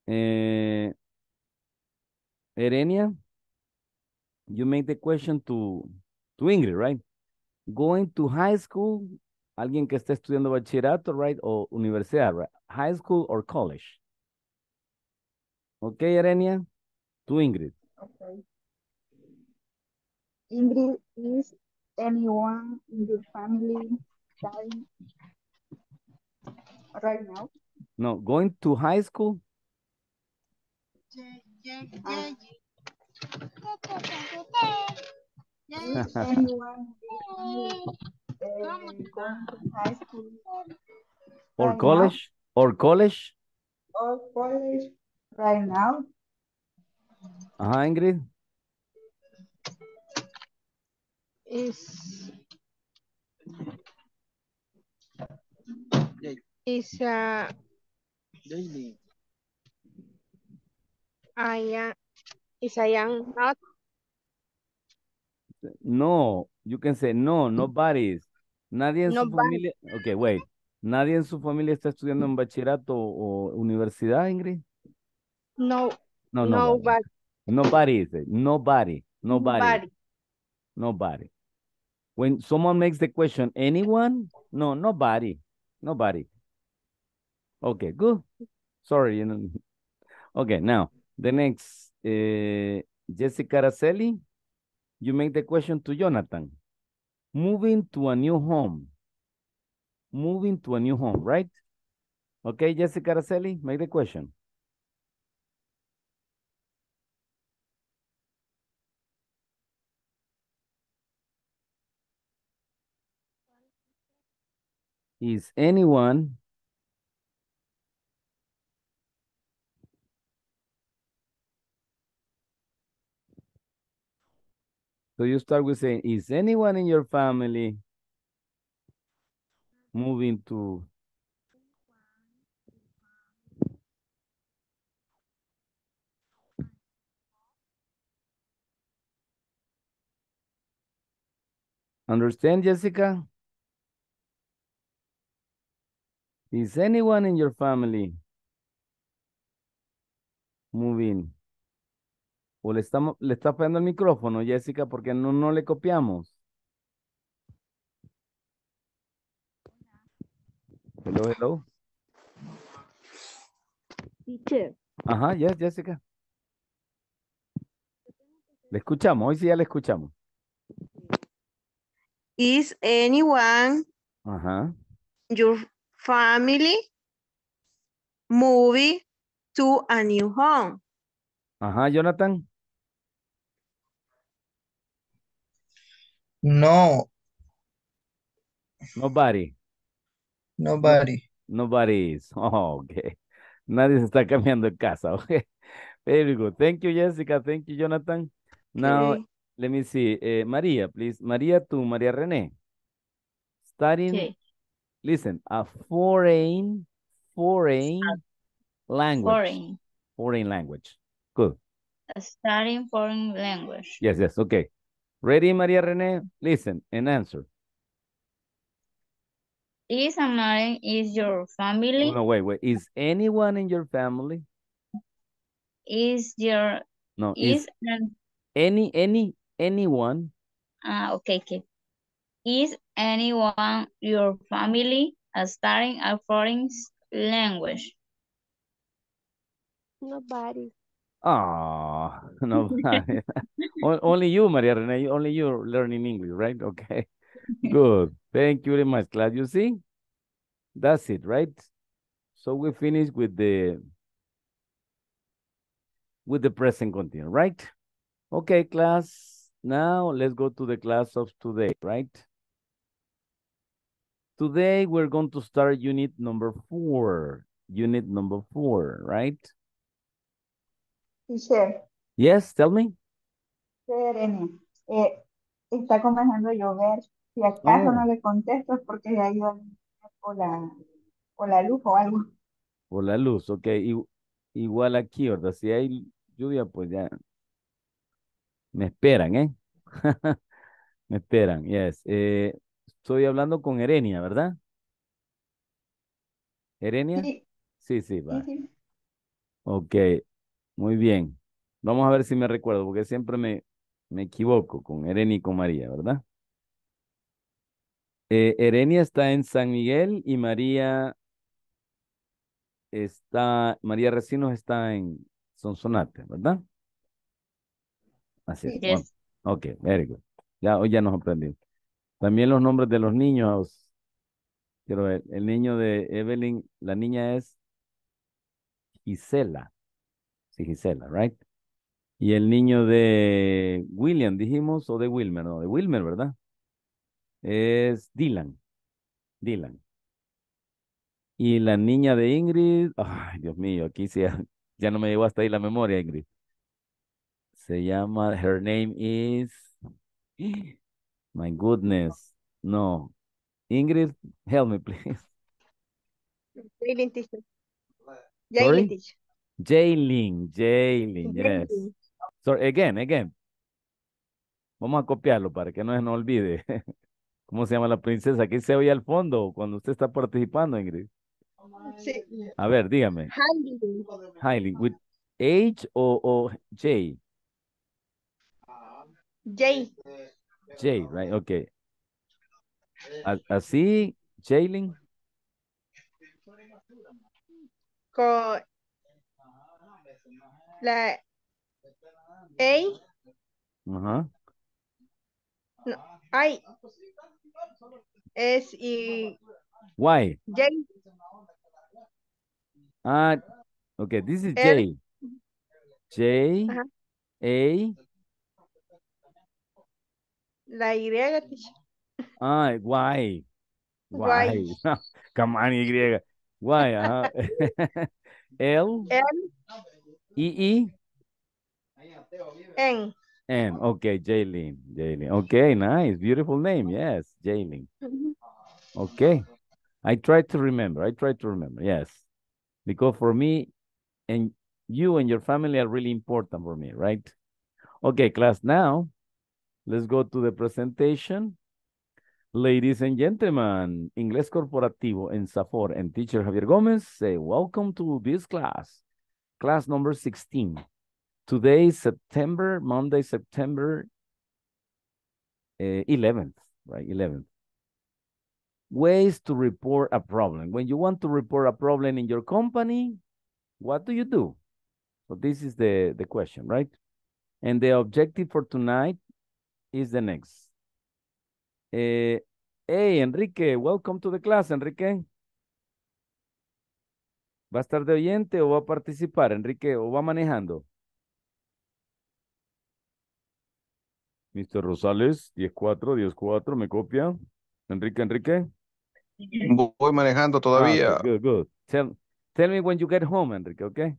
Eh, Erenia, you made the question to, to Ingrid, right? Going to high school, alguien que esté estudiando bachillerato, right? O universidad, right? High school or college. Okay, Erenia? To Ingrid. Okay. Ingrid, is anyone in your family studying right now? No, going to high school? Uh, high school Or right now? college? Or college? or college right now? Ajá, Ingrid. is is uh I am is I am not No, you can say no, nobody's. Nadie en su familia. Okay, wait. Nadie en su familia está estudiando en bachillerato o universidad, Ingrid. No, No, no. nobody. Nobody. Nobody. Nobody. Nobody. Nobody. When someone makes the question, anyone? No, nobody. Nobody. Okay, good. Sorry. You know. Okay, now the next, uh, Jessica Araceli, you make the question to Jonathan. Moving to a new home. Moving to a new home, right? Okay, Jessica Araceli, make the question. Is anyone So you start with saying, is anyone in your family moving to Understand, Jessica? Is anyone in your family moving? O le estamos, le está pegando el micrófono, Jessica, porque no, no le copiamos. Hello, hello. Teacher. Ajá, yes, Jessica. Le escuchamos, hoy sí ya le escuchamos. Is anyone Ajá. your family moving to a new home? Ajá, Jonathan. No, Nobody. nobody. Nobody is. Oh, okay. Nadie se está cambiando de casa. Okay. Very good. Thank you, Jessica. Thank you, Jonathan. Now, Okay. let me see. Eh, María, please. María to María René. Studying, Okay. listen, a foreign, foreign language. Foreign. Foreign language. Good. Studying foreign language. Yes, yes. Okay. Ready, María René? Listen and answer. Is Amaren is your family? No, wait, wait. Is anyone in your family? Is your No, is is any, any, anyone ah okay okay. Is anyone your family uh, studying a foreign language? Nobody. Ah, no. Only you, Maria Rene, only you learning English, right? Okay. Good. Thank you very much, class. You see? That's it, right? So we finish with the with the present continuous, right? Okay, class. Now let's go to the class of today, right? Today we're going to start unit number four. Unit number four, right? Teacher, Yes, tell me. Serene, eh, está comenzando a llover. Si acaso Oh. no le contesto es porque ya iba por la, por la luz o algo. Por la luz, ok. Igual aquí, ¿verdad? Si hay lluvia, pues ya me esperan, ¿eh? Me esperan, yes. Eh, estoy hablando con Erenia, ¿verdad? ¿Erenia? Sí, Sí, sí, sí, va. sí. Ok, muy bien. Vamos a ver si me recuerdo, porque siempre me, me equivoco con Erenia y con María, ¿verdad? Eh, Erenia está en San Miguel y María está, María Recinos está en Sonsonate, ¿verdad? Así es. bueno, Yes. ok, very good. Ya, hoy ya nos aprendimos. También los nombres de los niños. Quiero ver, el niño de Evelyn, la niña es Gisela. Sí, Gisela, right? Y el niño de William, dijimos, o de Wilmer, no, de Wilmer, ¿verdad? Es Dylan. Dylan. Y la niña de Ingrid, ay, Dios mío, aquí sí ya, no me llegó hasta ahí la memoria, Ingrid. Se llama, her name is, my goodness, no. Ingrid, help me, please. Jaylin, teacher. Jaylin, Jaylin, yes. Sorry, again, again. Vamos a copiarlo para que no se nos olvide. ¿Cómo se llama la princesa? Aquí se oye al fondo cuando usted está participando, Ingrid. Sí. A ver, dígame. Hailey. Hailey, with H o, o J? Jay. J, right? Okay. Así, Jaylin. Con la A. Ajá. No, I. S y Why? J. Ah, okay, this is R. J. J, Ajá. A, La Y. ah, Y. Y. Y. Come on, Y. Y, ajá. L, L. E, E, N. N. Okay, Jaylin. Jaylin. Okay, nice. Beautiful name. Yes, Jaylin. Okay. I try to remember. I try to remember. Yes. Because for me and you and your family are really important for me, right? Okay, class. Now, let's go to the presentation. Ladies and gentlemen, Inglés Corporativo INSAFORP and teacher Javier Gomez say welcome to this class, class number 16. Today is September, Monday, September uh, 11th, right? 11th. Ways to report a problem. When you want to report a problem in your company, what do you do? So this is the, the question, right? And the objective for tonight is the next. Eh, hey, Enrique, welcome to the class, Enrique. ¿Va a estar de oyente o va a participar, Enrique, o va manejando? Mr. Rosales, 10-4, 10-4, ¿me copia? Enrique, Enrique. Voy manejando Ah, todavía. good, good. Tell, tell me when you get home, Enrique, okay?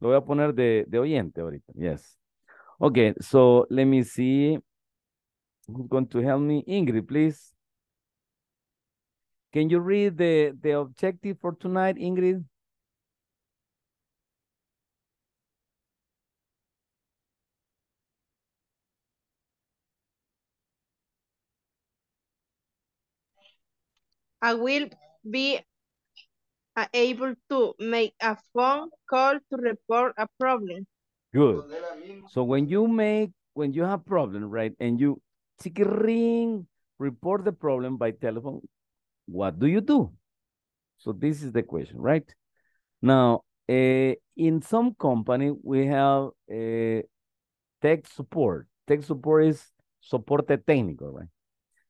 Lo voy a poner de, de oyente ahorita, yes. Okay, so let me see. Who's going to help me? Ingrid, please. Can you read the, the objective for tonight, Ingrid? I will be able to make a phone call to report a problem. Good. So when you make, when you have problem, right, and you ring, report the problem by telephone, what do you do? So this is the question, right? Now, uh, in some company, we have uh, tech support. Tech support is soporte técnico, right?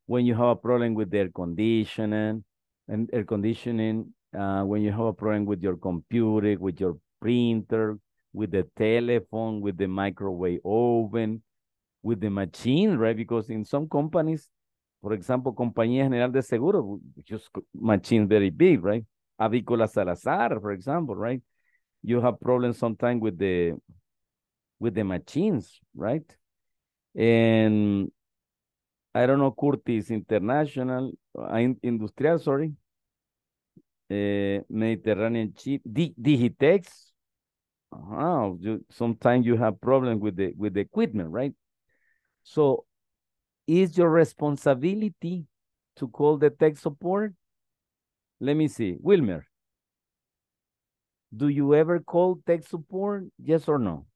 When you have a problem with the air conditioning, and air conditioning, uh, when you have a problem with your computer, with your printer, with the telephone, with the microwave oven, with the machine, right? Because in some companies, for example, Compañía General de Seguro, just machine very big, right? Avícola Salazar, for example, right? You have problems sometimes with the with the machines, right? And I don't know, Curtis International, uh, Industrial, sorry. Uh, Mediterranean Chip, Di- Digitex. Uh-huh. You, sometimes you have problems with the with the equipment, right? So is your responsibility to call the tech support? Let me see. Wilmer, do you ever call tech support? Yes or no?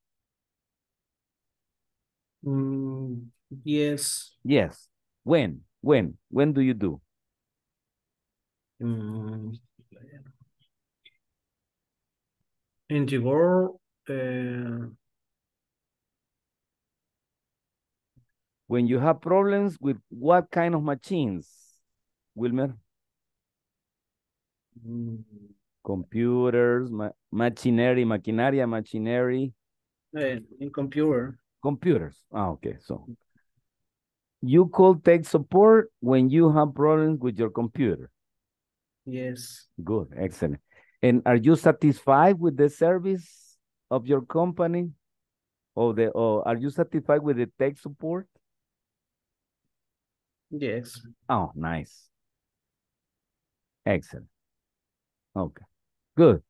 Mm, yes. Yes. When? When? When do you do? Mm, in the world, uh, When you have problems with what kind of machines, Wilmer? mm, Computers, ma machinery, maquinaria, machinery, eh, in computer. computers. Ah, okay. So you call tech support when you have problems with your computer. Yes. Good, excellent. And are you satisfied with the service of your company? Or the or are you satisfied with the tech support? Yes. Oh, nice. Excellent. Okay, good.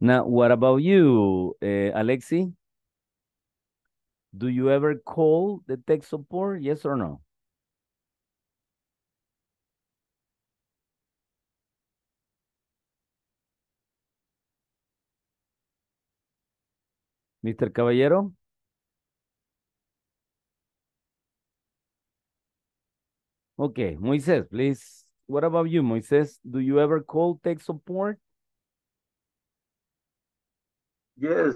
Now, what about you, uh, Alexi? Do you ever call the tech support? Yes or no? Mr. Caballero? Okay, Moises, please. What about you, Moises? Do you ever call tech support? Yes.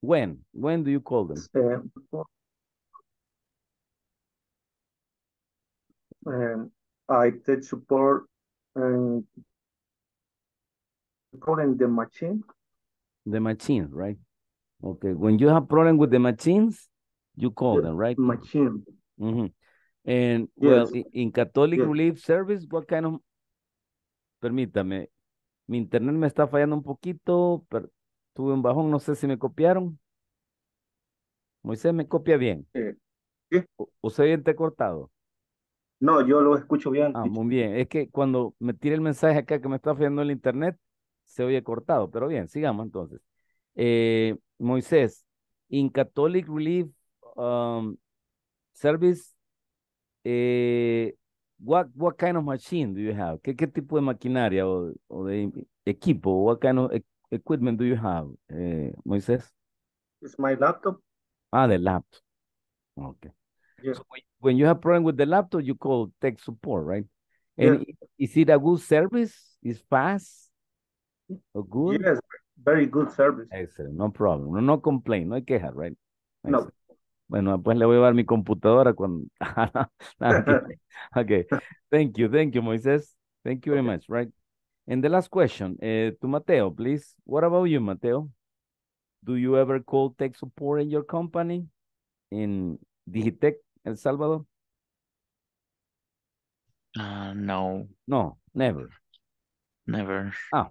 When? When do you call them? Um, um, I tech support and calling the machine. The machine, right? Okay, when you have problem with the machines, you call them, right? Machine. Mhm. And well, Yes. in Catholic Yes. Relief Service, what kind of... Permítame, mi internet me está fallando un poquito, pero tuve un bajón, no sé si me copiaron. Moisés me copia bien. O, o se oye cortado. No, yo lo escucho bien. Ah, muy bien. Es que cuando me tira el mensaje acá que me está fallando el internet, se oye cortado, pero bien, sigamos entonces. Eh, Moisés, in Catholic Relief um, Service, eh, what, what kind of machine do you have? ¿Qué, qué tipo de maquinaria o, o de equipo? What kind of e- equipment do you have, eh, Moisés? It's my laptop. Ah, the laptop. Okay. Yes. So when, you have problem with the laptop, you call tech support, right? And Yes. i- is it a good service? Is fast or good? Yes, very good service. Excellent, no problem. No, no complain, no hay quejas, right? No. Bueno, pues le voy a dar mi computadora cuando... No, I'm kidding. okay, thank you, thank you, Moises. Thank you very much, right? And the last question, uh, to Mateo, please. What about you, Mateo? Do you ever call tech support in your company in Digitech, El Salvador? Uh, no, No, never. never. Ah,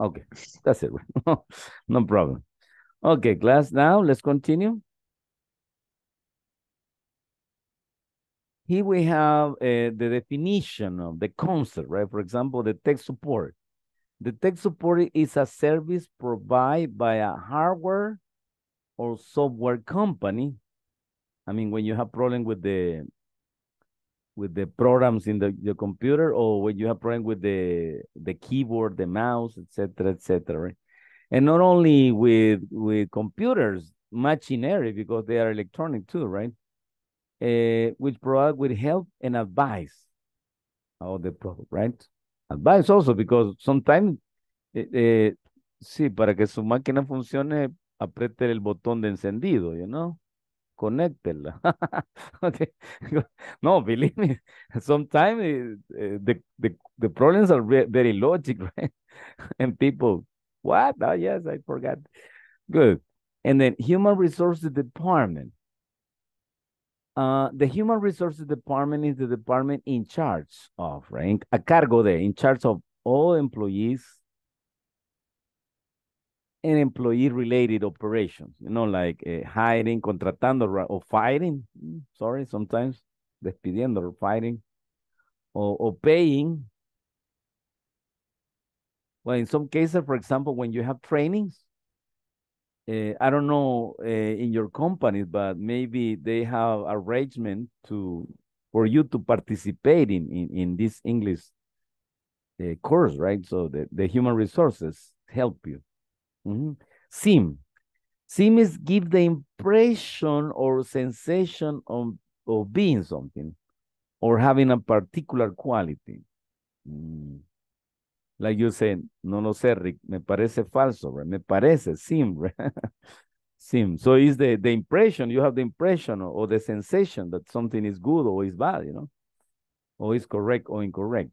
okay, that's it. no problem. Okay, class, now let's continue. Here we have uh, the definition of the concept, right? For example, the tech support. The tech support is a service provided by a hardware or software company. I mean, when you have problem with the with the programs in the your computer or when you have problem with the the keyboard, the mouse, etc., etc. right? And not only with with computers, machinery because they are electronic too, right? Uh, which provide with help and advice of the product, right? Advice also because sometimes, eh, eh, sí, para que su máquina funcione, apriete el botón de encendido, you know? Conéctela. okay. No, believe me, sometimes uh, the, the, the problems are ve- very logic, right? and people, what? Oh, yes, I forgot. Good. And then human resources department. Uh, the human resources department is the department in charge of, right? A cargo de, in charge of all employees and employee related operations, you know, like uh, hiring, contratando, or firing. mm, Sorry, sometimes despidiendo or firing or, or paying. Well, in some cases, for example, when you have trainings, uh, I don't know uh, in your companies, but maybe they have arrangement to for you to participate in in, in this English uh, course, right? So the, the human resources help you. Mhm. Sim. Sim is give the impression or sensation of, of being something or having a particular quality. Mm. Like you say, no lo sé, Rick, me parece falso, right? Me parece, sim, right? sim. So it's the, the impression, you have the impression or, or the sensation that something is good or is bad, you know? Or is correct or incorrect.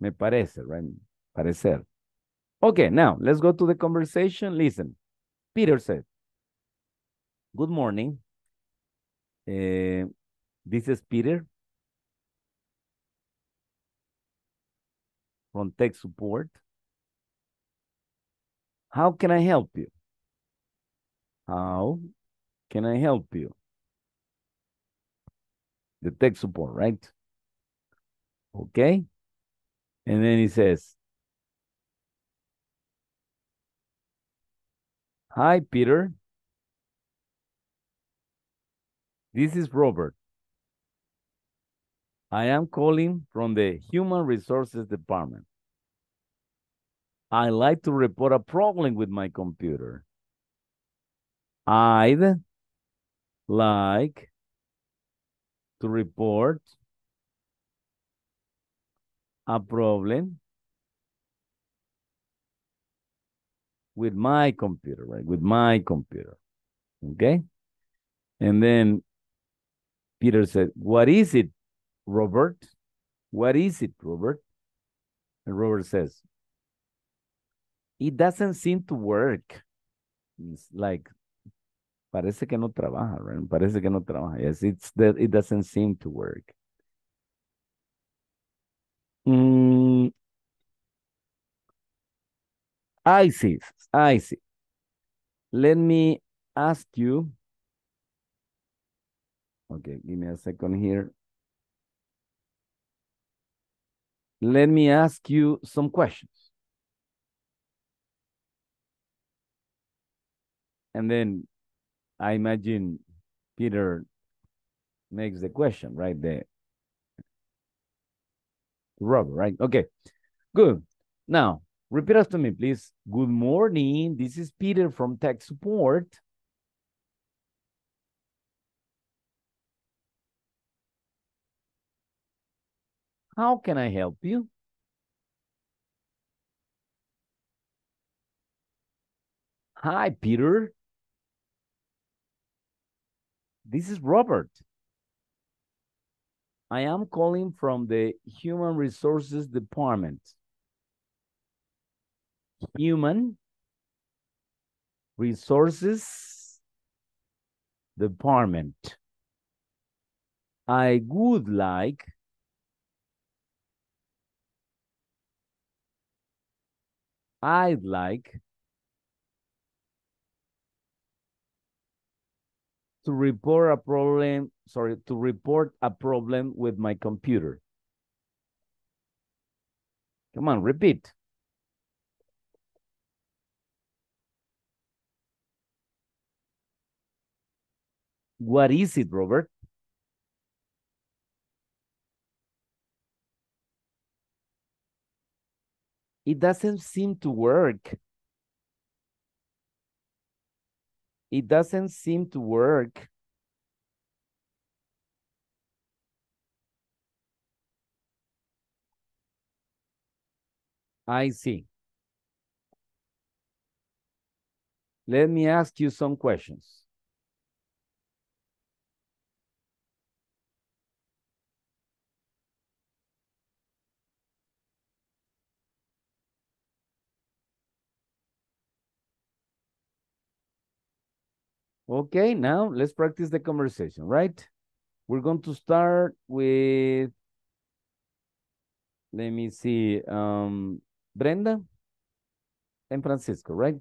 Me parece, right? Parecer. Okay, now let's go to the conversation. Listen, Peter said, Good morning. Uh, this is Peter from tech support. How can I help you? How can I help you? The tech support, right? Okay. And then he says, Hi, Peter. This is Robert. I am calling from the Human Resources Department. I like to report a problem with my computer. I'd like to report a problem with my computer, right? With my computer. Okay? And then Peter said, What is it, Robert? What is it, Robert? And Robert says, It doesn't seem to work. It's like, parece que no trabaja, right? Parece que no trabaja. Yes, it's that it doesn't seem to work. Mm, I see, I see. Let me ask you. Okay, give me a second here. Let me ask you some questions. And then I imagine Peter makes the question, right? The Robert, right? Okay, good. Now, repeat after me, please. Good morning. This is Peter from tech support. How can I help you? Hi, Peter. This is Robert. I am calling from the Human Resources Department. Human Resources Department. I would like I'd like to report a problem, sorry, to report a problem with my computer. Come on, repeat. What is it, Robert? It doesn't seem to work. It doesn't seem to work. I see. Let me ask you some questions. Okay, now let's practice the conversation, right? We're going to start with, let me see, um, Brenda and Francisco, right?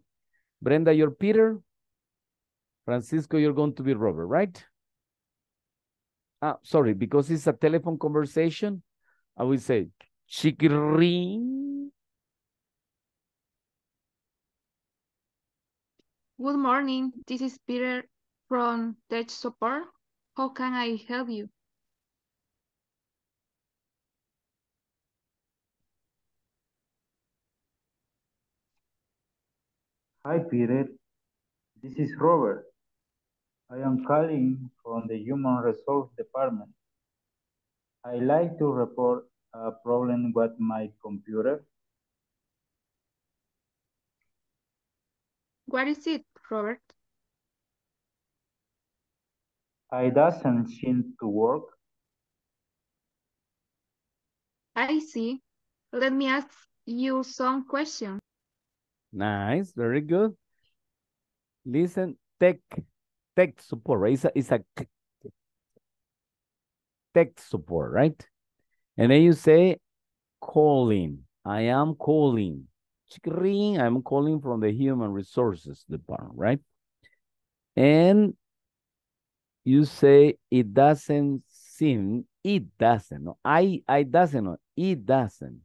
Brenda, you're Peter. Francisco, you're going to be Robert, right? Ah, sorry, because it's a telephone conversation, I will say, chiquirin. Good morning. This is Peter from Tech Support. How can I help you? Hi, Peter. This is Robert. I am calling from the Human Resource Department. I like to report a problem with my computer. What is it, Robert? It doesn't seem to work. I see. Let me ask you some questions. Nice, very good. Listen, tech, tech support, right? It's a, it's a tech support, right? And then you say calling. I am calling. Ring, I'm calling from the Human Resources Department, right? And you say it doesn't seem, it doesn't. I, I doesn't, it doesn't.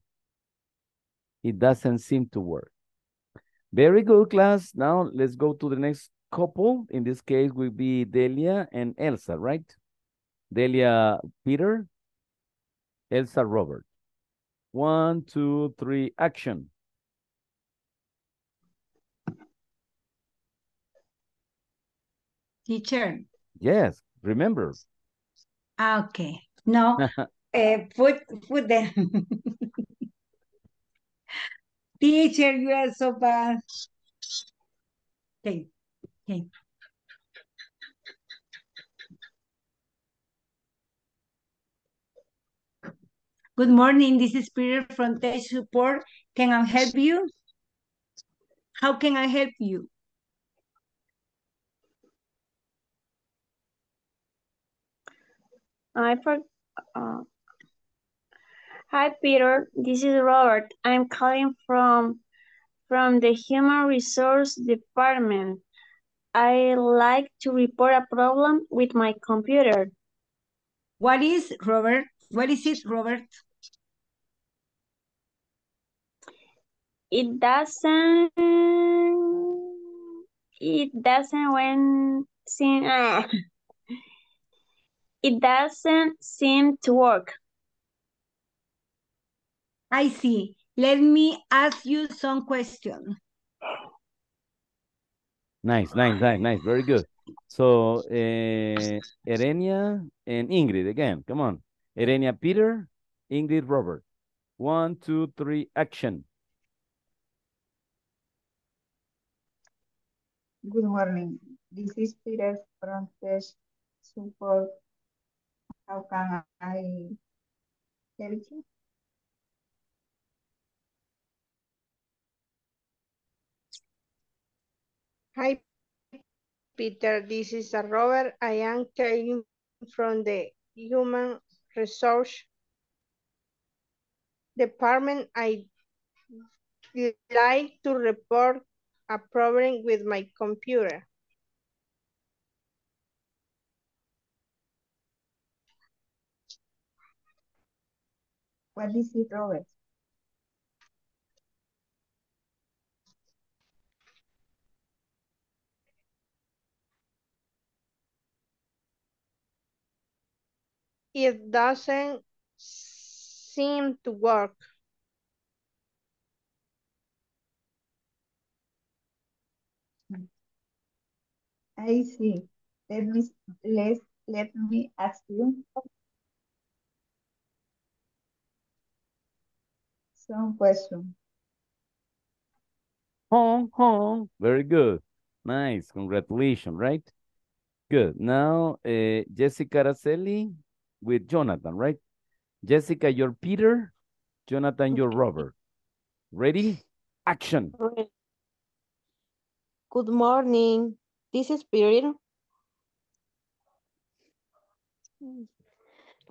It doesn't seem to work. Very good, class. Now let's go to the next couple. In this case will be Delia and Elsa, right? Delia Peter. Elsa Robert. One, two, three, action. Teacher. Yes, remember. Ah, okay. No, uh, put, put them. Teacher, you are so bad. Okay, okay. Good morning, this is Peter from Tech Support. Can I help you? How can I help you? I for, uh, Hi, Peter. This is Robert. I'm calling from from the Human Resource Department. I like to report a problem with my computer. What is, Robert? What is it, Robert? It doesn't. It doesn't when seem. It doesn't seem to work. I see. Let me ask you some questions. Nice, nice, nice, nice. Very good. So, uh, Erenia and Ingrid again. Come on. Erenia Peter, Ingrid Robert. One, two, three, action. Good morning. This is Peter from Test Support. How can I help you? Hi, Peter. This is Robert. I am calling from the Human Resource Department. I like to report a problem with my computer. What is it, Robert? It doesn't seem to work. I see. Let me let let me ask you some question. Hong, hong. Very good. Nice. Congratulations, right? Good. Now, uh, Jessica Araceli with Jonathan, right? Jessica, you're Peter. Jonathan, you're Robert. Ready? Action. Good morning. This is Peter.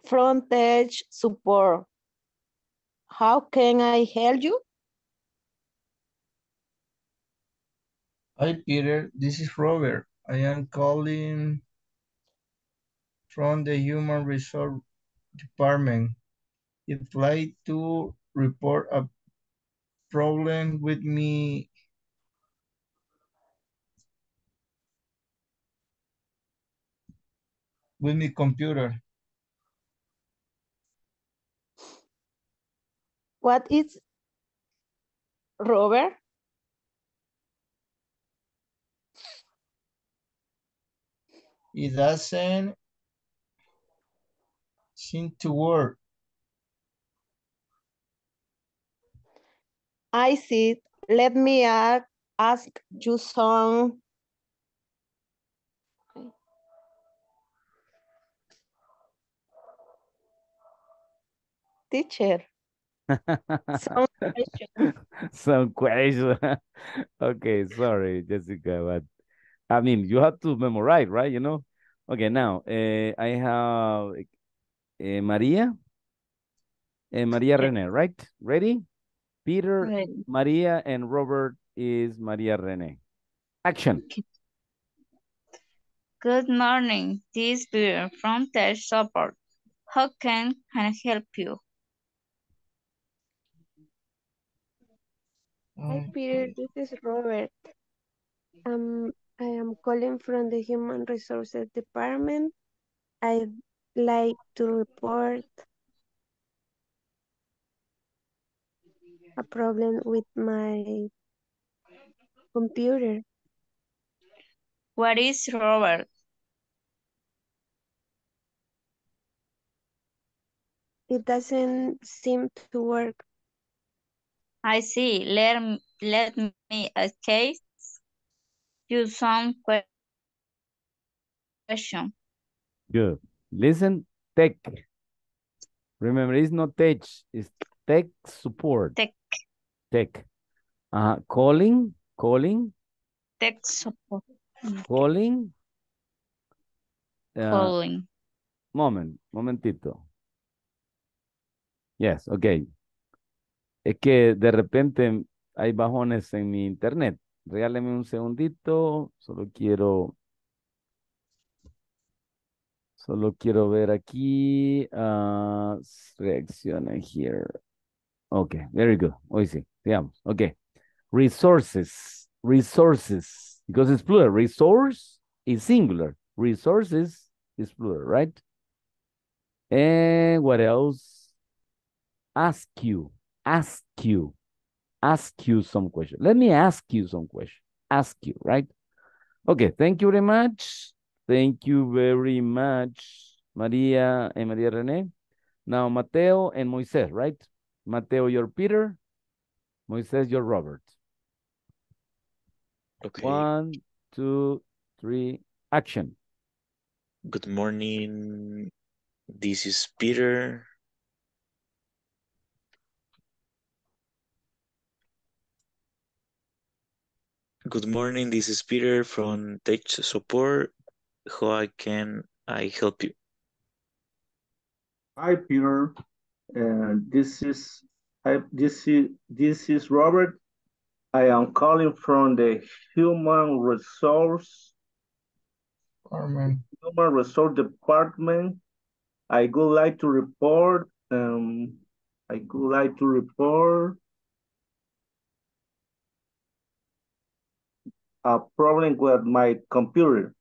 Front Edge Support. How can I help you? Hi, Peter. This is Robert. I am calling from the Human Resource Department. I'd like to report a problem with me with my computer. What is Robert? It doesn't seem to work. I see. Let me ask you some. Teacher. Some question. Some question. okay, sorry, Jessica, but I mean, you have to memorize, right? You know? Okay, now, uh, I have uh, Maria and Maria Rene, right? Ready? Peter. Maria, and Robert is Maria Rene. Action. Good morning. This is Peter from Tech Support. How can I help you? Hi, Peter. This is Robert. Um, I am calling from the Human Resources Department. I'd like to report a problem with my computer. What is Robert? It doesn't seem to work. I see. Let, let me ask you some question. Good. Listen, tech. Remember, it's not tech, it's tech support. Tech, Tech. Uh, calling, calling, tech support. calling. uh, Calling. moment, momentito. Yes, ok. Es que de repente hay bajones en mi internet. Regáleme un segundito. Solo quiero. Solo quiero ver aquí. ah, reacciones here. Ok, very good. Hoy sí, sigamos. Ok. Resources. Resources. Because it's plural. Resource is singular. Resources is plural, right? And what else? Ask you. Ask you. Ask you some question. Let me ask you some question. Ask you, right? Okay, thank you very much. Thank you very much, Maria and Maria Rene. Now, Mateo and Moises, right? Mateo, you're Peter. Moises, you're Robert. Okay. One, two, three, action. Good morning. This is Peter. Good morning. This is Peter from Tech Support. How can I help you? Hi, Peter. Uh, this is I, this is this is Robert. I am calling from the Human Resource Department. Human Resource Department. I would like to report. Um, I would like to report a problem with my computer.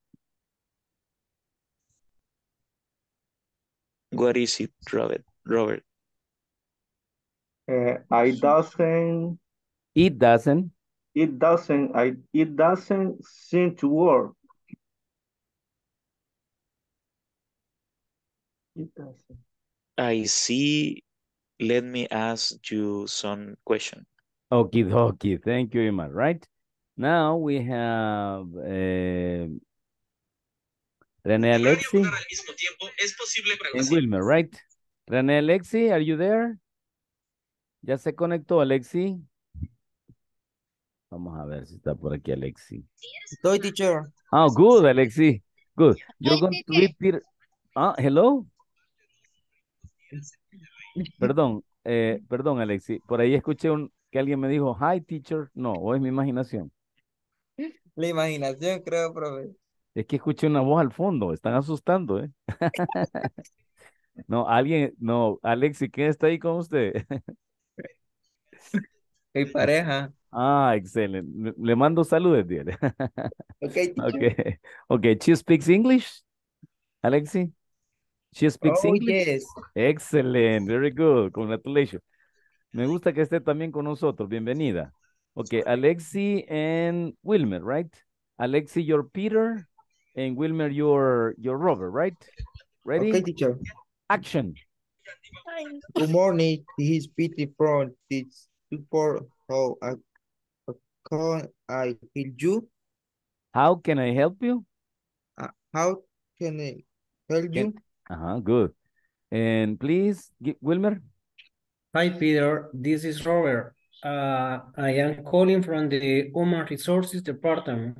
What is it, Robert? Robert. Uh, I doesn't. It doesn't. It doesn't. I. It doesn't seem to work. It doesn't. I see. Let me ask you some question. Okay, okay. Thank you very much, right? Now we have uh, Rene Alexi and Wilmer, right? Rene Alexi, are you there? ¿Ya se conectó Alexi? Vamos a ver si está por aquí Alexi. Estoy, teacher. Oh, good, Alexi. Good. You're going to. Ah, hello. Perdón, eh, perdón, Alexi. Por ahí escuché un, que alguien me dijo, hi, teacher. No, o es mi imaginación. La imaginación, creo, profe. Es que escuché una voz al fondo. Están asustando, ¿eh? no, alguien, no, Alexi, ¿quién está ahí con usted? Mi pareja. Ah, excelente. Le, mando saludos, dígale. Ok, teacher. Okay. Okay. She speaks English, Alexi? She speaks Oh, English? yes. Excellent. Very good. Congratulations. Me gusta que esté también con nosotros. Bienvenida. Okay. Alexi and Wilmer, right? Alexi, you're Peter. And Wilmer, you're, you're Robert, right? Ready? Okay, teacher. Action. Good morning. This is Peter from this support. How I how can I help you? How can I help you? Uh, how can I help you? Uh-huh, good. And please, gi- Wilmer. Hi, Peter. This is Robert. Uh, I am calling from the Human Resources Department.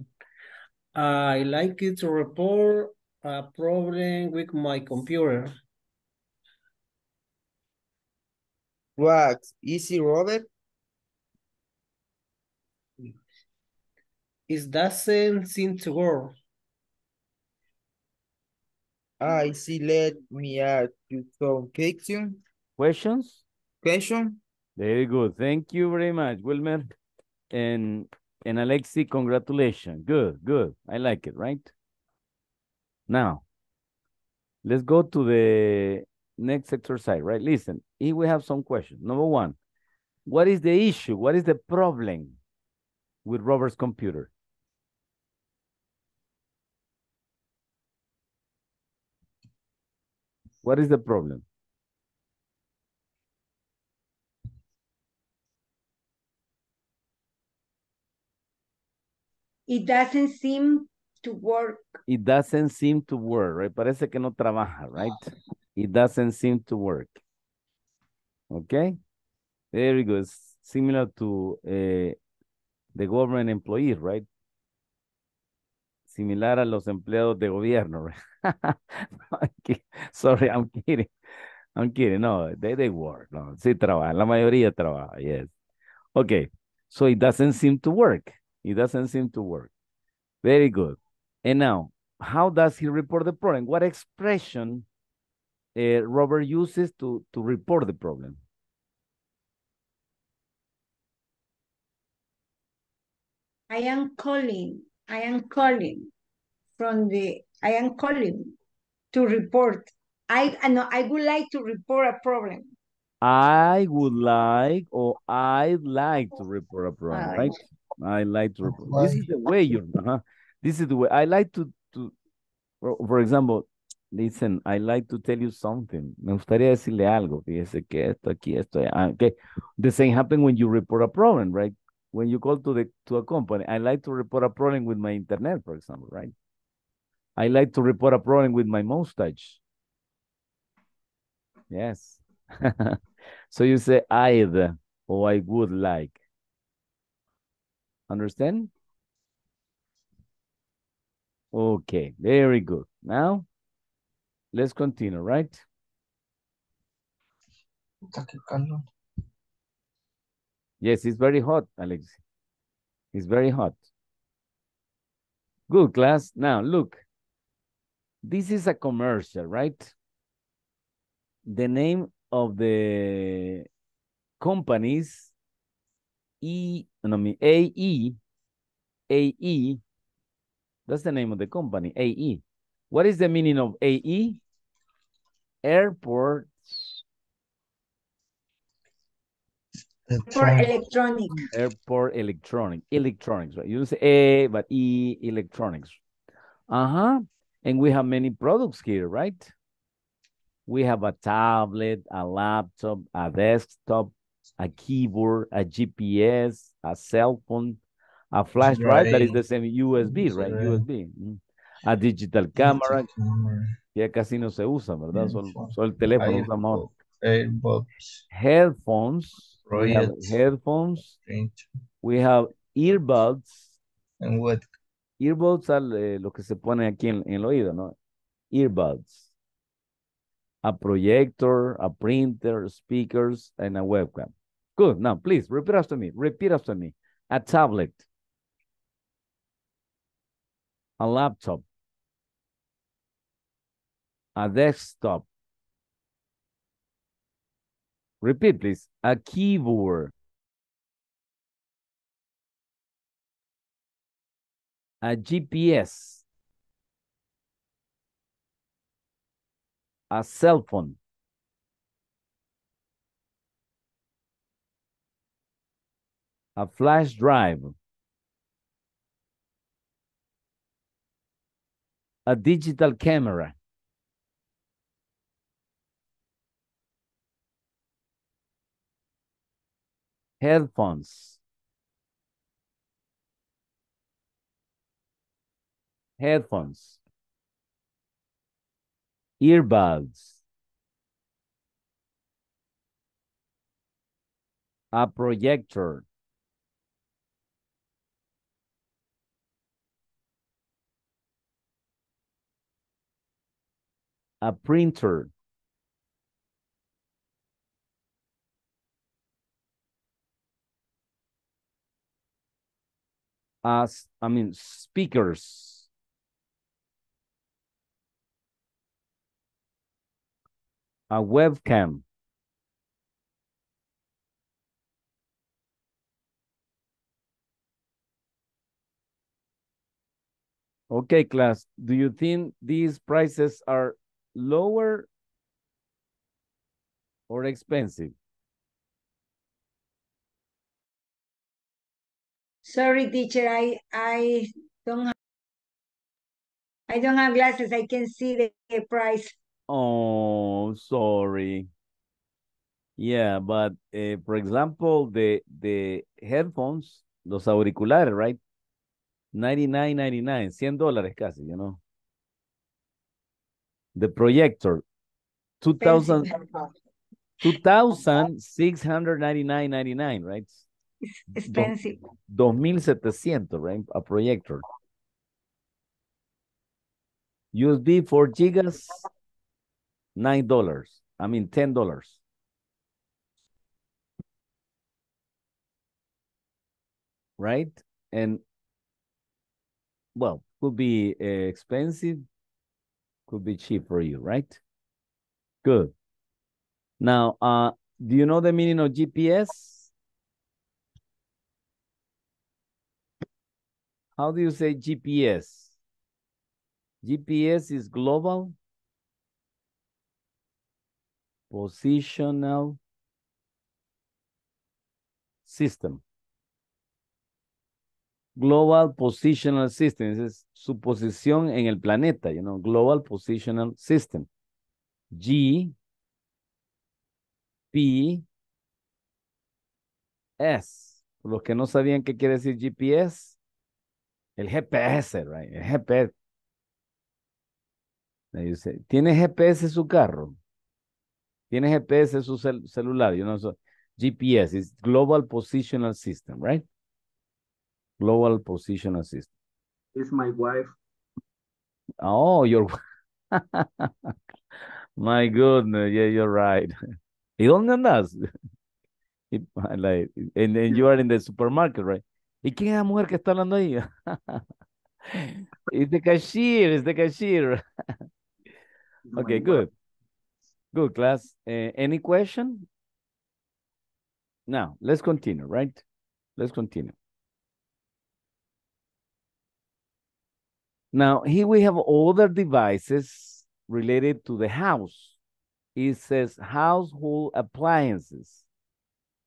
I like it to report a problem with my computer. What? Easy, Robert? It doesn't seem to work. I see. Let me ask you some question. Questions? Question? Very good. Thank you very much, Wilmer. And and Alexi, congratulations. Good, good. I like it, right? Now, Let's go to the next exercise, right? Listen, here we have some questions. Number one, what is the issue? What is the problem with Robert's computer? What is the problem? It doesn't seem to work. It doesn't seem to work, right? Parece que no trabaja, right? It doesn't seem to work. Okay? Very good. Similar to uh, the government employees, right? Similar a los empleados de gobierno, right? Sorry, I'm kidding. I'm kidding. No, they, they work. No, sí trabaja. La mayoría trabaja, yes. Okay. So it doesn't seem to work. It doesn't seem to work. Very good. And now, how does he report the problem? What expression uh, Robert uses to, to report the problem? I am calling. I am calling from the. I am calling to report. I no. I would like to report a problem. I would like or I'd like to report a problem, right? I like to report. This is the way you're. Uh -huh. This is the way I like to to. For, example, listen. I like to tell you something. Me gustaría decirle algo. Fíjese que esto aquí, esto. Ah, okay. The same happen when you report a problem, right? when you call to the to a company, I like to report a problem with my internet, for example, right? I like to report a problem with my mustache. Yes. so you say I'd or I would like. Understand? Okay, very good. Now, let's continue, right? Yes, it's very hot, Alex. It's very hot. Good, class. Now, look. This is a commercial, right? The name of the companies E, no, me, AE, AE, that's the name of the company, AE. What is the meaning of AE? Airport For electronic. Airport electronic, electronics, right? You say A, but E, electronics. Uh-huh. And we have many products here, right? We have a tablet, a laptop, a desktop, a keyboard, a GPS, a cell phone, a flash drive right. that is the same USB, right? right? USB. Mm. A digital camera, ya casi no se usa, ¿verdad? Solo, solo el teléfono usamos ahora. Headphones, we have headphones. We have earbuds. And what? Earbuds are eh, lo que se pone aquí en, en, el oído, ¿no? Earbuds. A projector, a printer, speakers, and a webcam. Good. Now, please repeat after me. Repeat after me. A tablet. A laptop. A desktop. Repeat, please. A keyboard. A GPS. A cell phone. A flash drive. A digital camera. headphones. Headphones. Earbuds. A projector. A printer. as, I mean, speakers. A webcam. Okay, class, do you think these prices are lower or expensive? Sorry, teacher, I, I don't have, I don't have glasses. I can see the, the price. Oh, sorry. Yeah, but uh, for example, the the headphones, los auriculares, right? 99, 99, 100 dólares casi, you know. The projector, 2000, 2,699.99, right? It's expensive. 2,700, right? A projector. USB 4 gigas, $9. I mean, $10. Right? And, well, could be uh, expensive, could be cheap for you, right? Good. Now, uh, do you know the meaning of GPS? How do you say GPS? GPS is global positional system. Global Positional System, es su posición en el planeta, you know, Global Positional System. G, P, S. Los que no sabían qué quiere decir GPS, el GPS, right? El GPS. ¿tiene GPS su carro? ¿Tiene GPS su cel celular? You know, so GPS is Global Positional System, right? Global position System. It's my wife. Oh, your My goodness, yeah, you're right. ¿Y dónde andas? like, and, and you are in the supermarket, right? ¿Y quién es la mujer que está hablando ahí? it's the cashier, it's the cashier. okay, good. Good, class. Uh, any question? Now, let's continue, right? Let's continue. Now, here we have other devices related to the house. It says household appliances.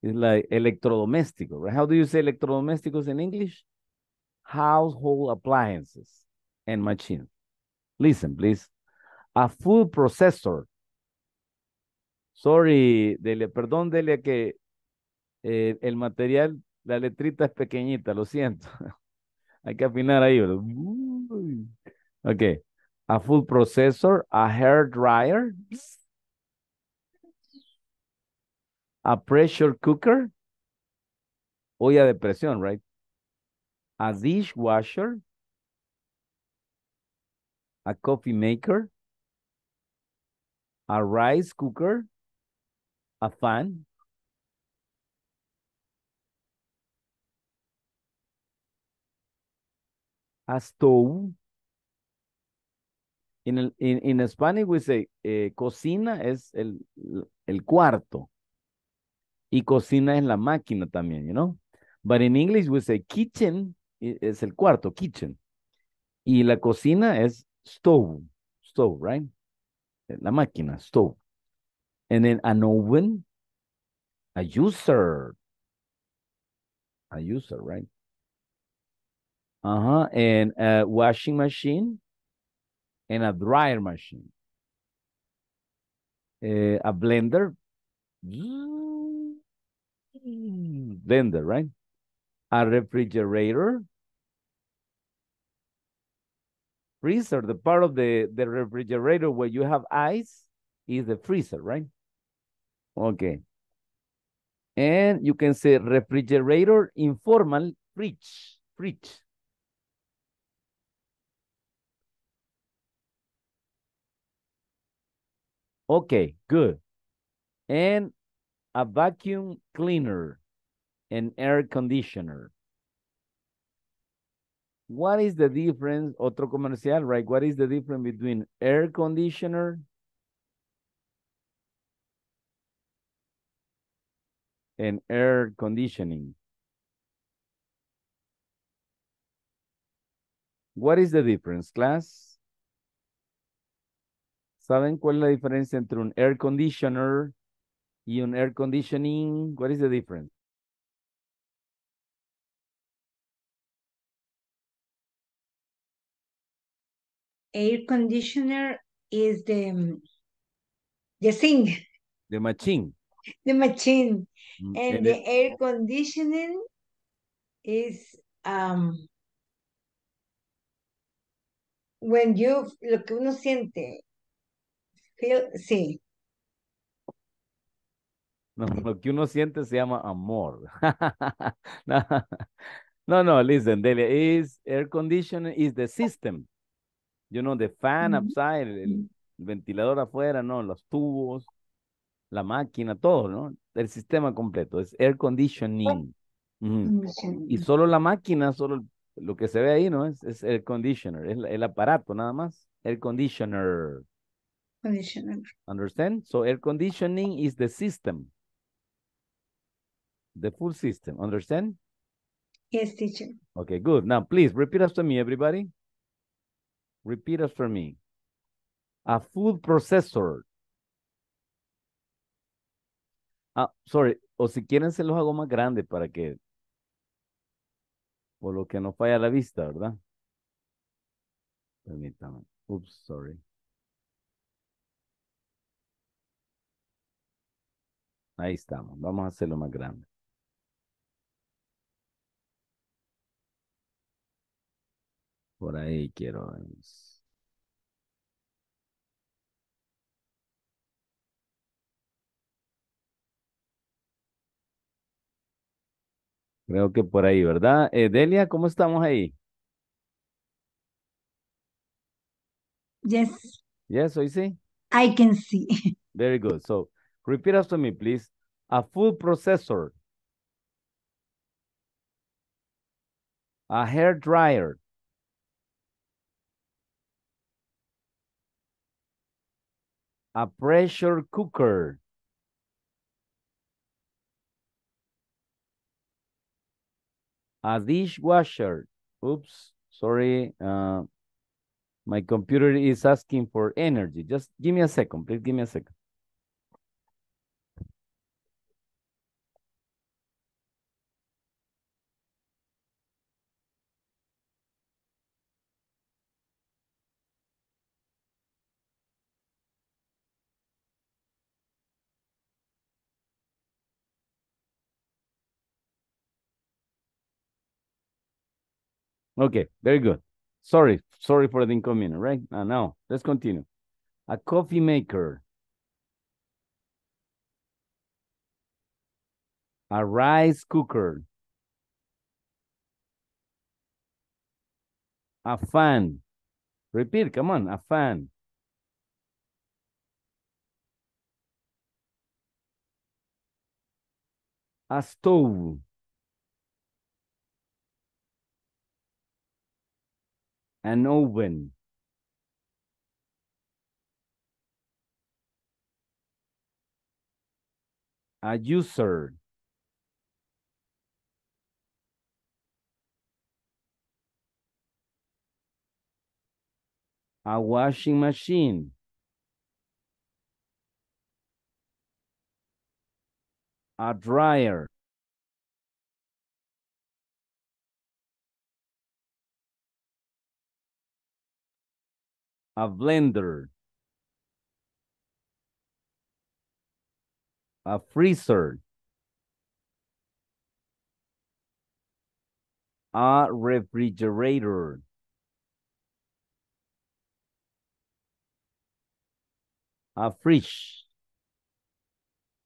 It's like electrodoméstico, right? How do you say electrodomésticos in English? Household appliances and machines. Listen, please. A food processor. Sorry, Delia, perdón, Delia, que eh, el material, la letrita es pequeñita, lo siento. Hay que afinar ahí. Okay. A food processor, a hair dryer, a pressure cooker, olla de presión, right? A dishwasher, a coffee maker, a rice cooker, a fan, a stove. In, el, in, in Spanish we say eh, cocina es el, el cuarto y cocina es la máquina también, you know. But in English we say kitchen es el cuarto, kitchen. Y la cocina es stove, stove, right? La máquina, stove. And then an oven, a user, a user, right? Uh-huh, and a washing machine and a dryer machine. Uh, a blender. Blender, right? A refrigerator. Freezer, the part of the, the refrigerator where you have ice is the freezer, right? Okay. And you can say refrigerator, informal, fridge, fridge. Okay, good. And a vacuum cleaner, an air conditioner. What is the difference, otro comercial, right? What is the difference between air conditioner and air conditioning? What is the difference, class? ¿Saben cuál es la diferencia entre un air conditioner y un air conditioning? What is the difference? Air conditioner is the the thing, The machine. the machine, Mm, and and the it- air conditioning is um when you lo que uno siente. Feel, sí. No, lo que uno siente se llama amor. no, no, no, listen, Delia, is air conditioning is the system. You know, the fan outside, el, el ventilador afuera, no, los tubos, la máquina, todo, ¿no? El sistema completo, es air conditioning. Ujú. Y solo la máquina, solo lo que se ve ahí, ¿no? Es, es air conditioner, es el aparato nada más. Air conditioner. Conditioner. Understand? So air conditioning is the system. The full system. Understand? Yes, teacher. Okay, good. Now, please repeat after me, everybody. Repeat after me. A food processor. Ah, sorry. O si quieren se los hago más grande para que, por lo que no falla la vista, ¿verdad? Permítame. Oops, sorry. Ahí estamos. Vamos a hacerlo más grande. Por ahí quiero. Creo que por ahí, ¿verdad? Eh, Delia, ¿cómo estamos ahí? Yes, Yes, hoy sí. I can see. Very good. So, repeat after me, please. A food processor. A hair dryer. A pressure cooker. A dishwasher. Oops, sorry. Uh, my computer is asking for energy. Just give me a second, please give me a second. Okay, very good. Sorry, sorry for the inconvenience, right? Uh, now, let's continue. A coffee maker. A rice cooker. A fan. Repeat, come on, a fan. A stove. An oven. A user. A washing machine. A dryer. A blender. A freezer. A refrigerator. A fridge.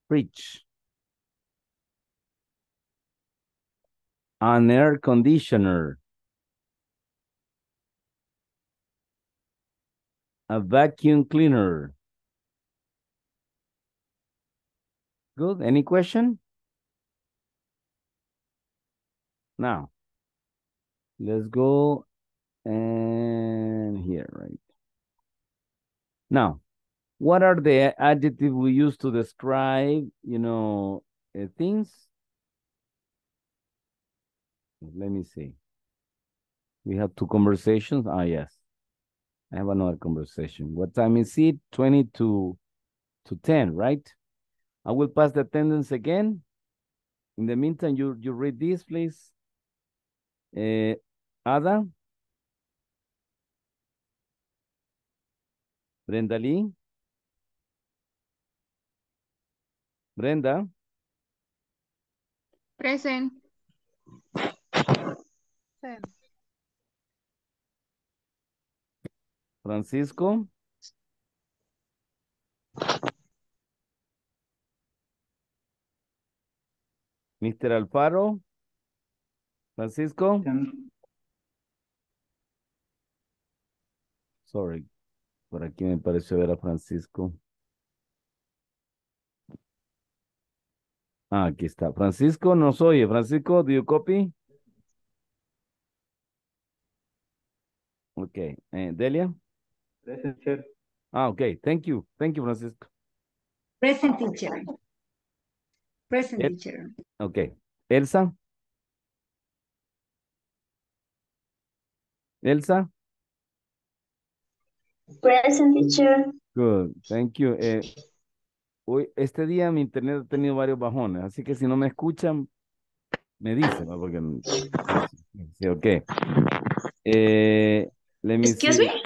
Fridge. An air conditioner. A vacuum cleaner. Good. Any question? Now, let's go and here, right? Now, what are the adjectives we use to describe, you know, uh, things? Let me see. We have two conversations. Ah, yes. I have another conversation. What time is it? 20 to, to 10, right? I will pass the attendance again. In the meantime, you, you read this, please. Uh, Ada? Brenda Lee? Brenda? Present. Francisco? Mr. Alfaro? Francisco? Sorry, por aquí me pareció ver a Francisco. Ah, aquí está. Francisco nos oye. Francisco, do you copy? Okay. Eh, Delia? Present, teacher. Ah, okay. Thank you. Thank you, Francisco. Present teacher. Present El- teacher. Okay. Elsa? Elsa? Present teacher. Good. Thank you. Eh, hoy, este día mi internet ha tenido varios bajones, así que si no me escuchan, me dicen, ¿no? Porque, sí, ok. Eh, let me Excuse see. me?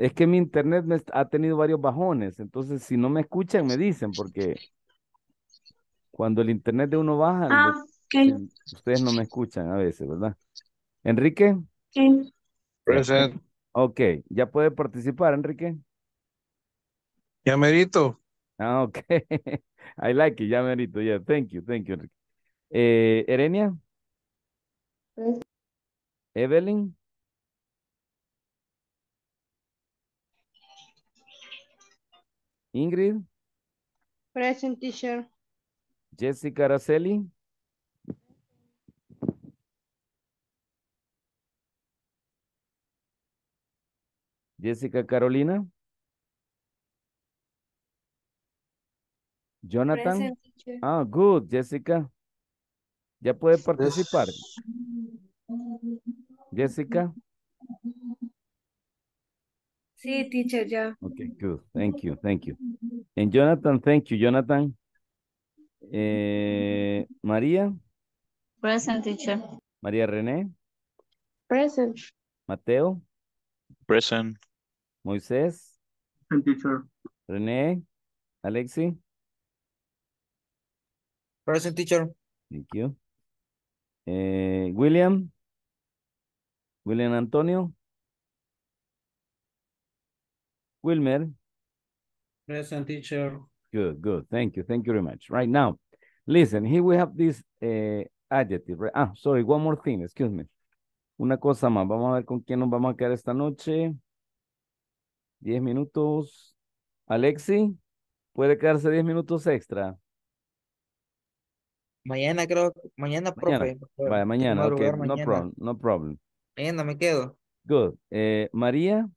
Es que mi internet me ha tenido varios bajones, entonces si no me escuchan, me dicen, porque cuando el internet de uno baja, Ah, si ustedes no me escuchan a veces, ¿verdad? Enrique, ok. Present. ok, ya puede participar, Enrique. Ya merito. Ah, ok. I like it, ya merito, yeah, thank you, thank you, Enrique. Eh, Erenia, Evelyn, Ingrid, Present, teacher. Jessica Araceli, Jessica Carolina, Jonathan. Present. Ah, good, Jessica. Ya puede participar. Jessica. Sí, teacher, ya. Okay, good. Thank you, thank you. And Jonathan, thank you, Jonathan. Eh, María, Present teacher. María René, Present. Mateo, Present. Moisés, Present, teacher. René, Alexi. Present teacher. Thank you. Eh, William, William Antonio, Wilmer. Present teacher. Good, good. Thank you. Thank you very much. Right now, listen, here we have this uh, adjective. Right? Ah, sorry, one more thing. Excuse me. Una cosa más. Vamos a ver con quién nos vamos a quedar esta noche. Diez minutos. Alexi, ¿puede quedarse diez minutos extra? Mañana creo, mañana, Mañana. profe. mañana. Ok, madrugar no mañana. problem, no problem. Mañana me quedo. Good. Eh, María,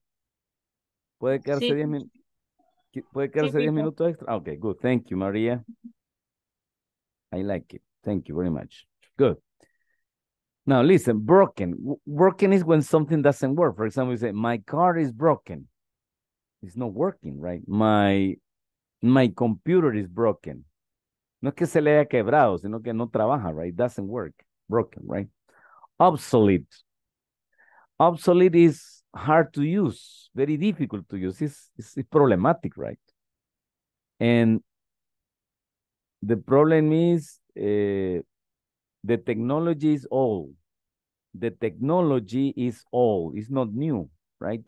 ¿puede quedarse Sí. diez minutos? ¿Puede quedarse minutos extra? Okay, good. Thank you, María. I like it. Thank you very much. Good. Now listen, broken. Broken is when something doesn't work. For example, you say, my car is broken. It's not working, right? My, my computer is broken. No es que se le haya quebrado, sino que no trabaja, right? Doesn't work. Broken, right? Obsolete. Obsolete is hard to use, very difficult to use. It's, it's, it's problematic, right? And the problem is uh, the technology is old. The technology is old. It's not new, right?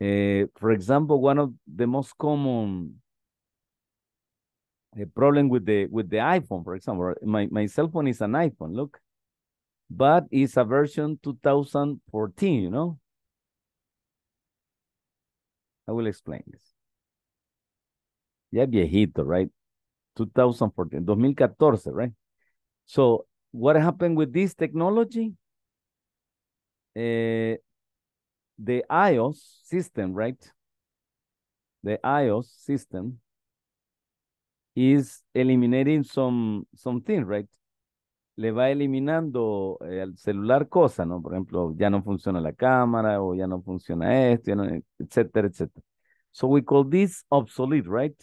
Uh, for example, one of the most common uh, problem with the with the iPhone, for example, my my cell phone is an iPhone. Look, but it's a version 2014. You know, I will explain this. Ya viejito, right? 2014, 2014, right? So what happened with this technology? Uh, the iOS system, right? The iOS system is eliminating some something, right? Le va eliminando eh, al celular cosas, ¿no? Por ejemplo, ya no funciona la cámara o ya no funciona esto, ya no- etcétera, etcétera. So we call this obsolete, right?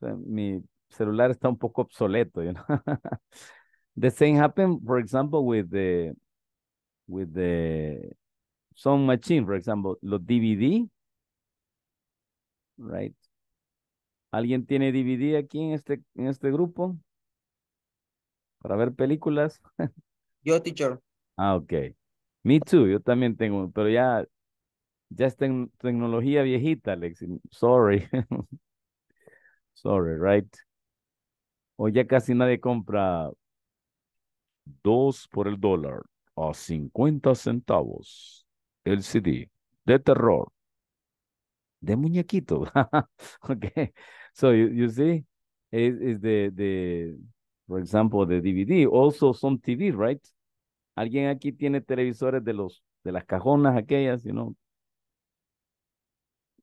Mi celular está un poco obsoleto, you know? The same happen, for example, with the with the some machine, for example, los DVD, right? ¿Alguien tiene DVD aquí en este en este grupo para ver películas? Yo, teacher. Ah, ok. Me too, yo también tengo, pero ya ya es tec- tecnología viejita, Alex. Sorry. Sorry, right? O ya casi nadie compra dos por el dólar a 50 centavos el CD de terror, de muñequito. okay. So you, you see, is, is the, the, for example, the DVD, also some TV, right? ¿Alguien aquí tiene televisores de los, de las cajonas aquellas, you know?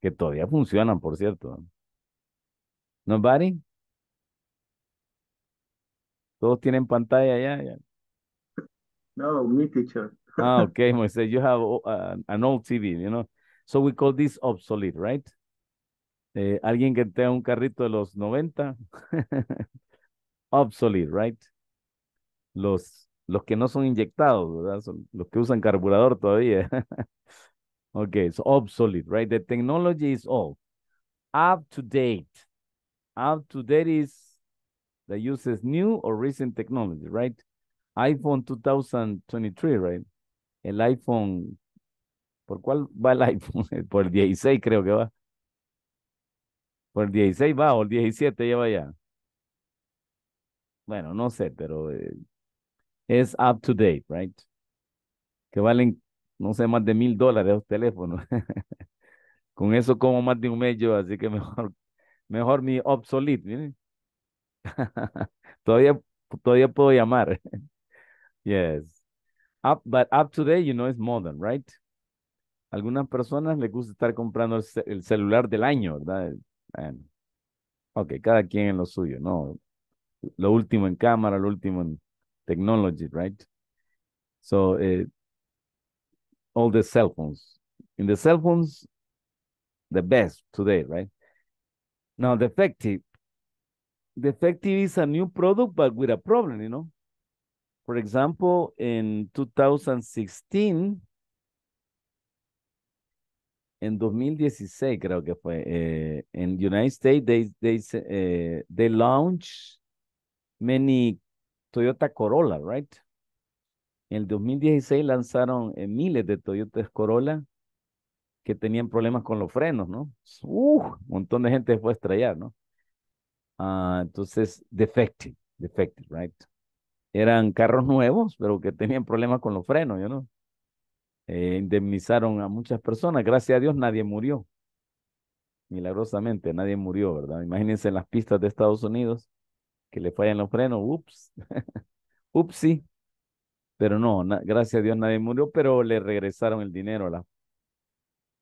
Que todavía funcionan, por cierto. Nobody? Todos tienen pantalla ya, ya. No, me teacher. Ah, okay, Moisés, you have uh, an old TV, you know. So we call this obsolete, right? Eh, alguien que tenga un carrito de los 90, obsolete, right? Los, los que no son inyectados, ¿verdad? Son los que usan carburador todavía. okay, so obsolete, right? The technology is old. Up to date. Up to date is that uses new or recent technology, right? iPhone 2023, right? El iPhone, ¿por cuál va el iPhone? Por el 16 creo que va. Por el 16 va o el 17 lleva ya. Bueno, no sé, pero eh, es up to date, right? Que valen, no sé, más de mil dólares los teléfonos. Con eso como más de un mes yo, así que mejor, mejor mi obsolete, miren. todavía, todavía puedo llamar. yes. Up, but up to date, you know, is modern, right? Algunas personas les gusta estar comprando el, ce- el celular del año, ¿verdad? Bueno. Ok, cada quien en lo suyo, ¿no? Lo último en cámara, lo último en technology, right? So, eh, all the cell phones. In the cell phones, the best today, right? Now, defective. Defective is a new product, but with a problem, you know? For example, in 2016, en 2016 creo que fue, eh, en United States, they, they, eh, they launched many Toyota Corolla, right? En el 2016 lanzaron eh, miles de Toyota Corolla que tenían problemas con los frenos, ¿no? Un montón de gente fue a estrellar, ¿no? Ah, entonces, defective, defective, right? Eran carros nuevos, pero que tenían problemas con los frenos, ¿no? Eh, indemnizaron a muchas personas. Gracias a Dios nadie murió. Milagrosamente nadie murió, ¿verdad? Imagínense en las pistas de Estados Unidos que le fallan los frenos. Ups. Upsi. Pero no, gracias a Dios nadie murió, pero le regresaron el dinero la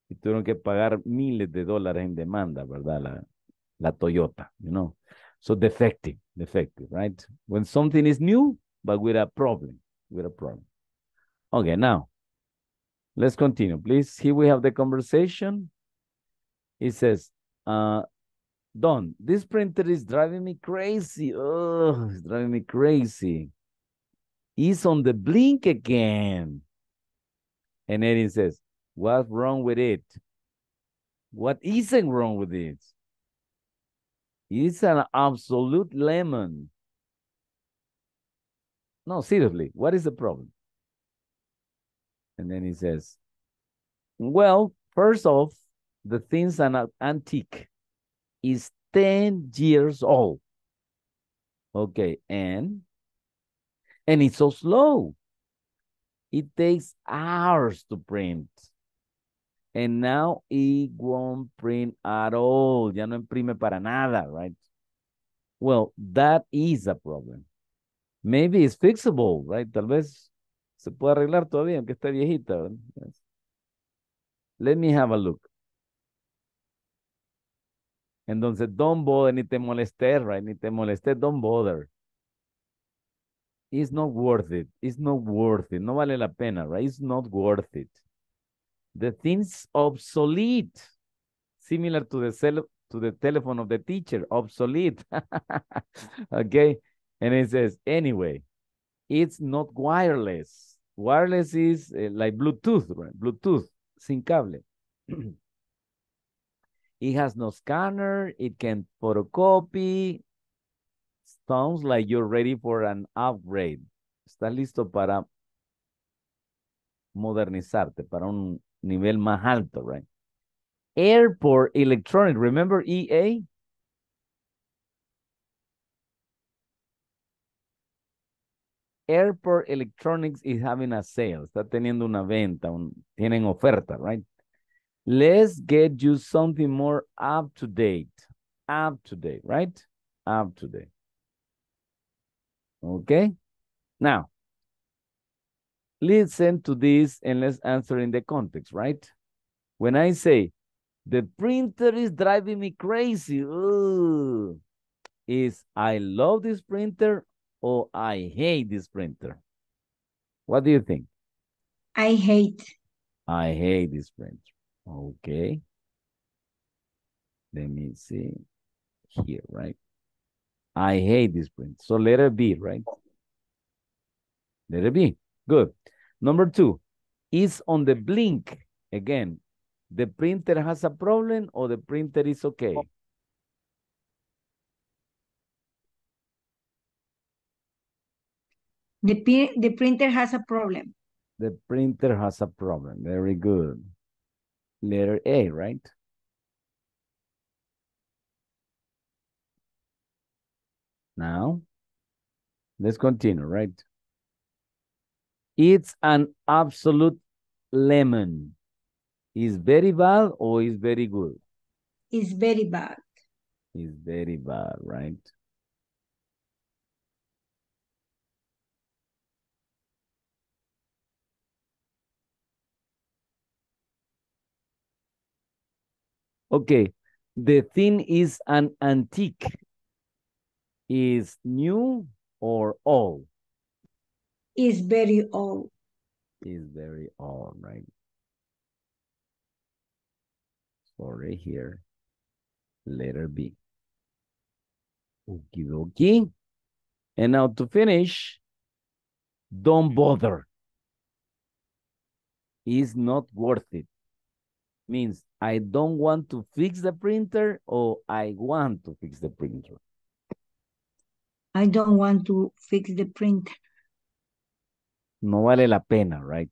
y tuvieron que pagar miles de dólares en demanda, ¿verdad? La, la Toyota, you know. So defective, defective, right? When something is new, but with a problem, with a problem. Okay, now, let's continue, please. Here we have the conversation. It says, uh, Don, this printer is driving me crazy. Oh, it's driving me crazy. It's on the blink again. And then it says, what's wrong with it? What isn't wrong with it? It's an absolute lemon. No, seriously, what is the problem? And then he says, well, first off, the thing's an a- antique. It's 10 years old. Okay, and and it's so slow. It takes hours to print. And now it won't print at all. Ya no imprime para nada, right? Well, that is a problem. Maybe it's fixable, right? Tal vez se puede arreglar todavía, aunque esté viejita. Let me have a look. Entonces, don't bother, ni te molestes, right? Ni te molestes, don't bother. It's not worth it. It's not worth it. No vale la pena, right? It's not worth it. The thing's obsolete. Similar to the cell to the telephone of the teacher, obsolete. okay. And it says, anyway, it's not wireless. Wireless is uh, like Bluetooth, right? Bluetooth, sin cable. it has no scanner. It can photocopy. Sounds like you're ready for an upgrade. Estás listo para modernizarte, para un nivel más alto, right? Airport Electronic, remember EA? Airport Electronics is having a sale, está teniendo una venta, tienen oferta, right? Let's get you something more up to date, up to date, right? Up to date. Okay, now, listen to this and let's answer in the context, right? When I say, the printer is driving me crazy, Ooh, is I love this printer or I hate this printer? What do you think? I hate. I hate this printer. Okay. Let me see here, right? I hate this print. So letter B, right? Letter B. Good. Number two, is on the blink. Again, the printer has a problem or the printer is okay? The, the printer has a problem. The printer has a problem. Very good. Letter A, right? Now, let's continue, right? It's an absolute lemon. Is very bad or is very good? It's very bad. Is very bad, right? Okay, the thing is an antique. Is new or old? Is very old. Is very old, right? Sorry here. Letter B. Okie dokie. And now to finish, don't bother. Is not worth it. Means I don't want to fix the printer or I want to fix the printer. I don't want to fix the printer. No vale la pena, right?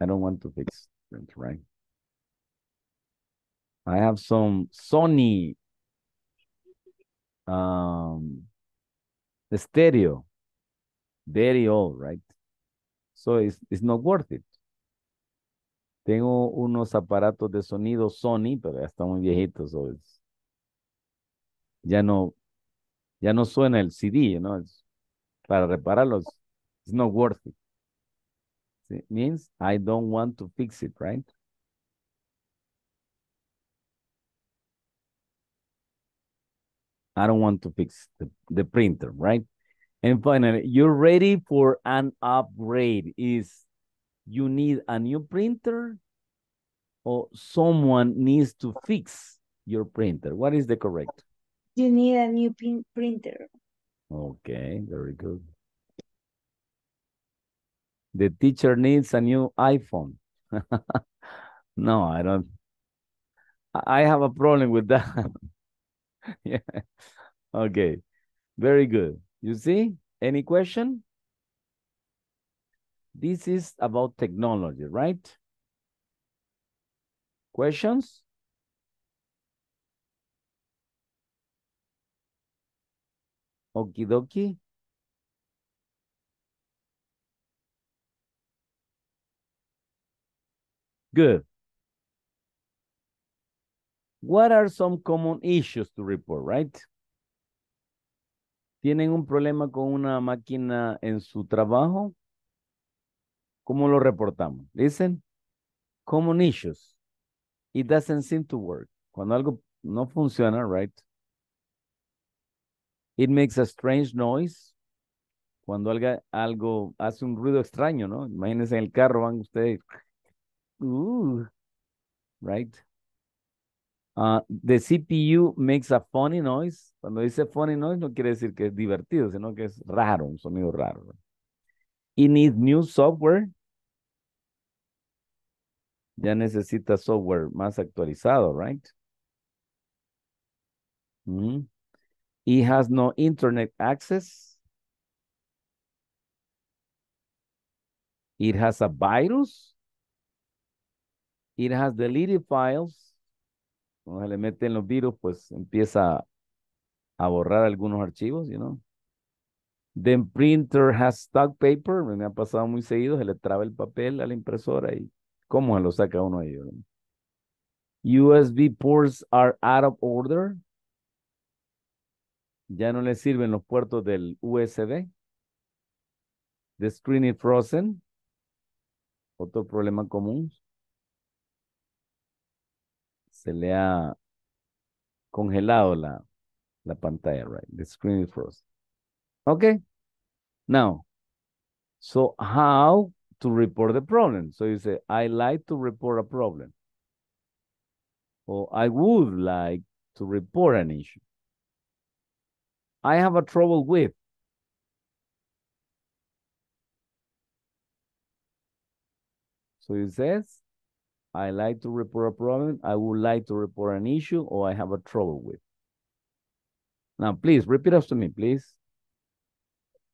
I don't want to fix print, right? I have some Sony um the stereo. Very old, right? So it's, it's not worth it. Tengo unos aparatos de sonido Sony, pero ya están muy viejitos. It's- ya no, ya no suena el CD, ¿no? Es- para repararlos, it's not worth it. It means I don't want to fix it, right? I don't want to fix the, the printer, right? And finally, you're ready for an upgrade. Is you need a new printer or someone needs to fix your printer? What is the correct? You need a new pin printer. Okay, very good. The teacher needs a new iPhone. no, I don't. I I have a problem with that. yeah. Okay. Very good. You see? Any question? This is about technology, right? Questions? Okie dokie. Good. What are some common issues to report, right? ¿Tienen un problema con una máquina en su trabajo? ¿Cómo lo reportamos? Listen, common issues. It doesn't seem to work. Cuando algo no funciona, right? It makes a strange noise. Cuando algo, hace un ruido extraño, ¿no? Imagínense en el carro, van ustedes. Uh, right? Uh, the CPU makes a funny noise. Cuando dice funny noise no quiere decir que es divertido, sino que es raro, un sonido raro. It needs new software. Ya necesita software más actualizado, right? Mm. It has no internet access. It has a virus. It has deleted files. Cuando se le meten los virus, pues empieza a borrar algunos archivos, you know. The printer has stock paper. Me ha pasado muy seguido, se le traba el papel a la impresora y ¿cómo se lo saca uno ellos? USB ports are out of order. Ya no le sirven los puertos del USB. The screen is frozen. Otro problema común. Se le ha congelado la, la pantalla, right? The screen is frozen. Okay. Now, so how to report the problem? So you say, I like to report a problem. Or I would like to report an issue. I have a trouble with. So it says, I like to report a problem, I would like to report an issue, or I have a trouble with. Now, please repeat after me, please.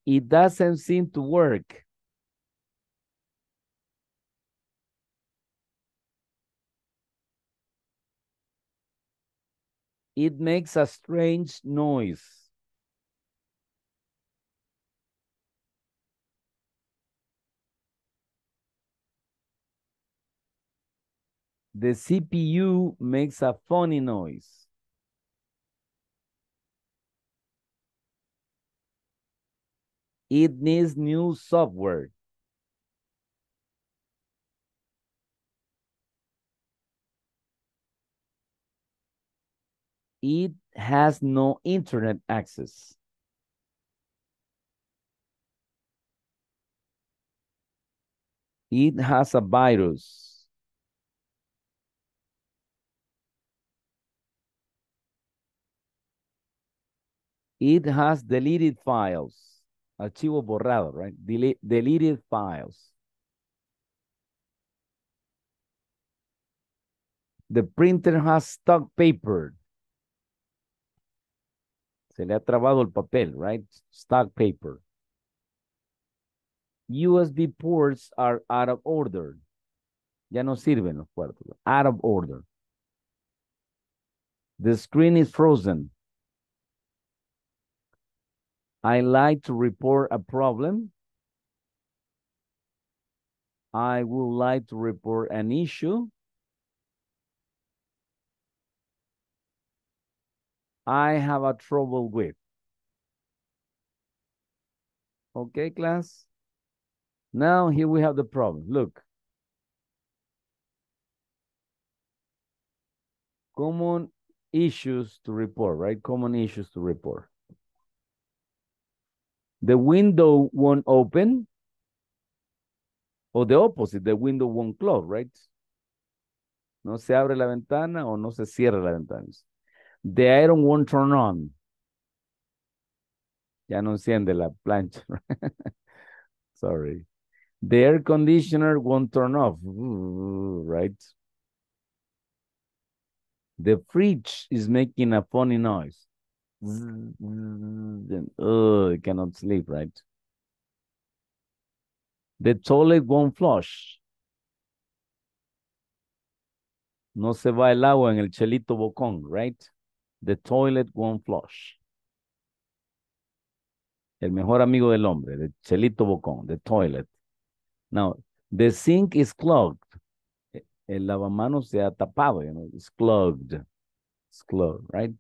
It doesn't seem to work. It makes a strange noise. The CPU makes a funny noise. It needs new software. It has no internet access. It has a virus. It has deleted files. Archivo borrado, right? Delete, deleted files. The printer has stock paper. Se le ha trabado el papel, right? Stock paper. USB ports are out of order. Ya no sirven los puertos. Out of order. The screen is frozen. I like to report a problem. I would like to report an issue. I have a trouble with. Okay, class? Now here we have the problem. Look. Common issues to report, right? Common issues to report. The window won't open. Or the opposite, the window won't close, right? No se abre la ventana o no se cierra la ventana. The iron won't turn on. Ya no enciende la plancha. Sorry. The air conditioner won't turn off, right? The fridge is making a funny noise. Oh, you cannot sleep, right? The toilet won't flush. No se va el agua en el chelito bocón, right? The toilet won't flush. El mejor amigo del hombre, the chelito bocón, the toilet. Now, the sink is clogged. El lavamanos se ha tapado, you know, it's clogged. It's clogged, right?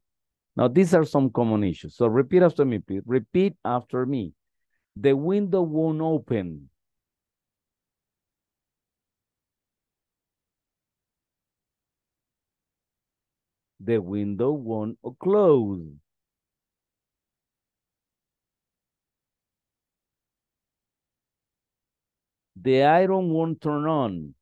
Now, these are some common issues. So repeat after me, please. Repeat after me. The window won't open. The window won't close. The iron won't turn on.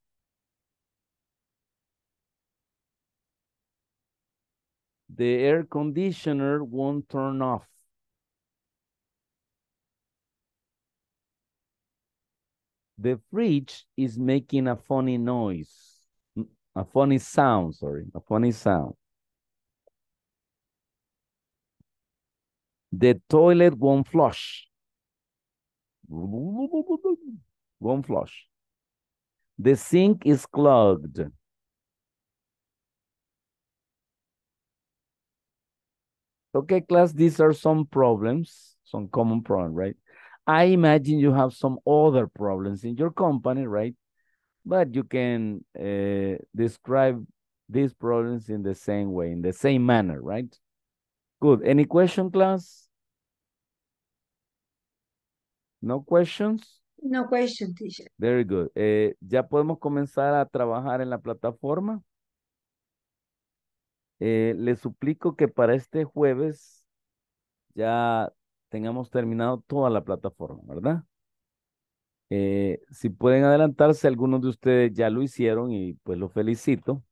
The air conditioner won't turn off. The fridge is making a funny noise. A funny sound, sorry, a funny sound. The toilet won't flush. Won't flush. The sink is clogged. Okay, class, these are some problems, some common problems, right? I imagine you have some other problems in your company, right? But you can uh, describe these problems in the same way, in the same manner, right? Good. Any question, class? No questions? No question, teacher. Very good. Eh, ¿Ya podemos comenzar a trabajar en la plataforma? Eh, les suplico que para este jueves ya tengamos terminado toda la plataforma, ¿verdad? Eh, si pueden adelantarse, algunos de ustedes ya lo hicieron y pues los felicito.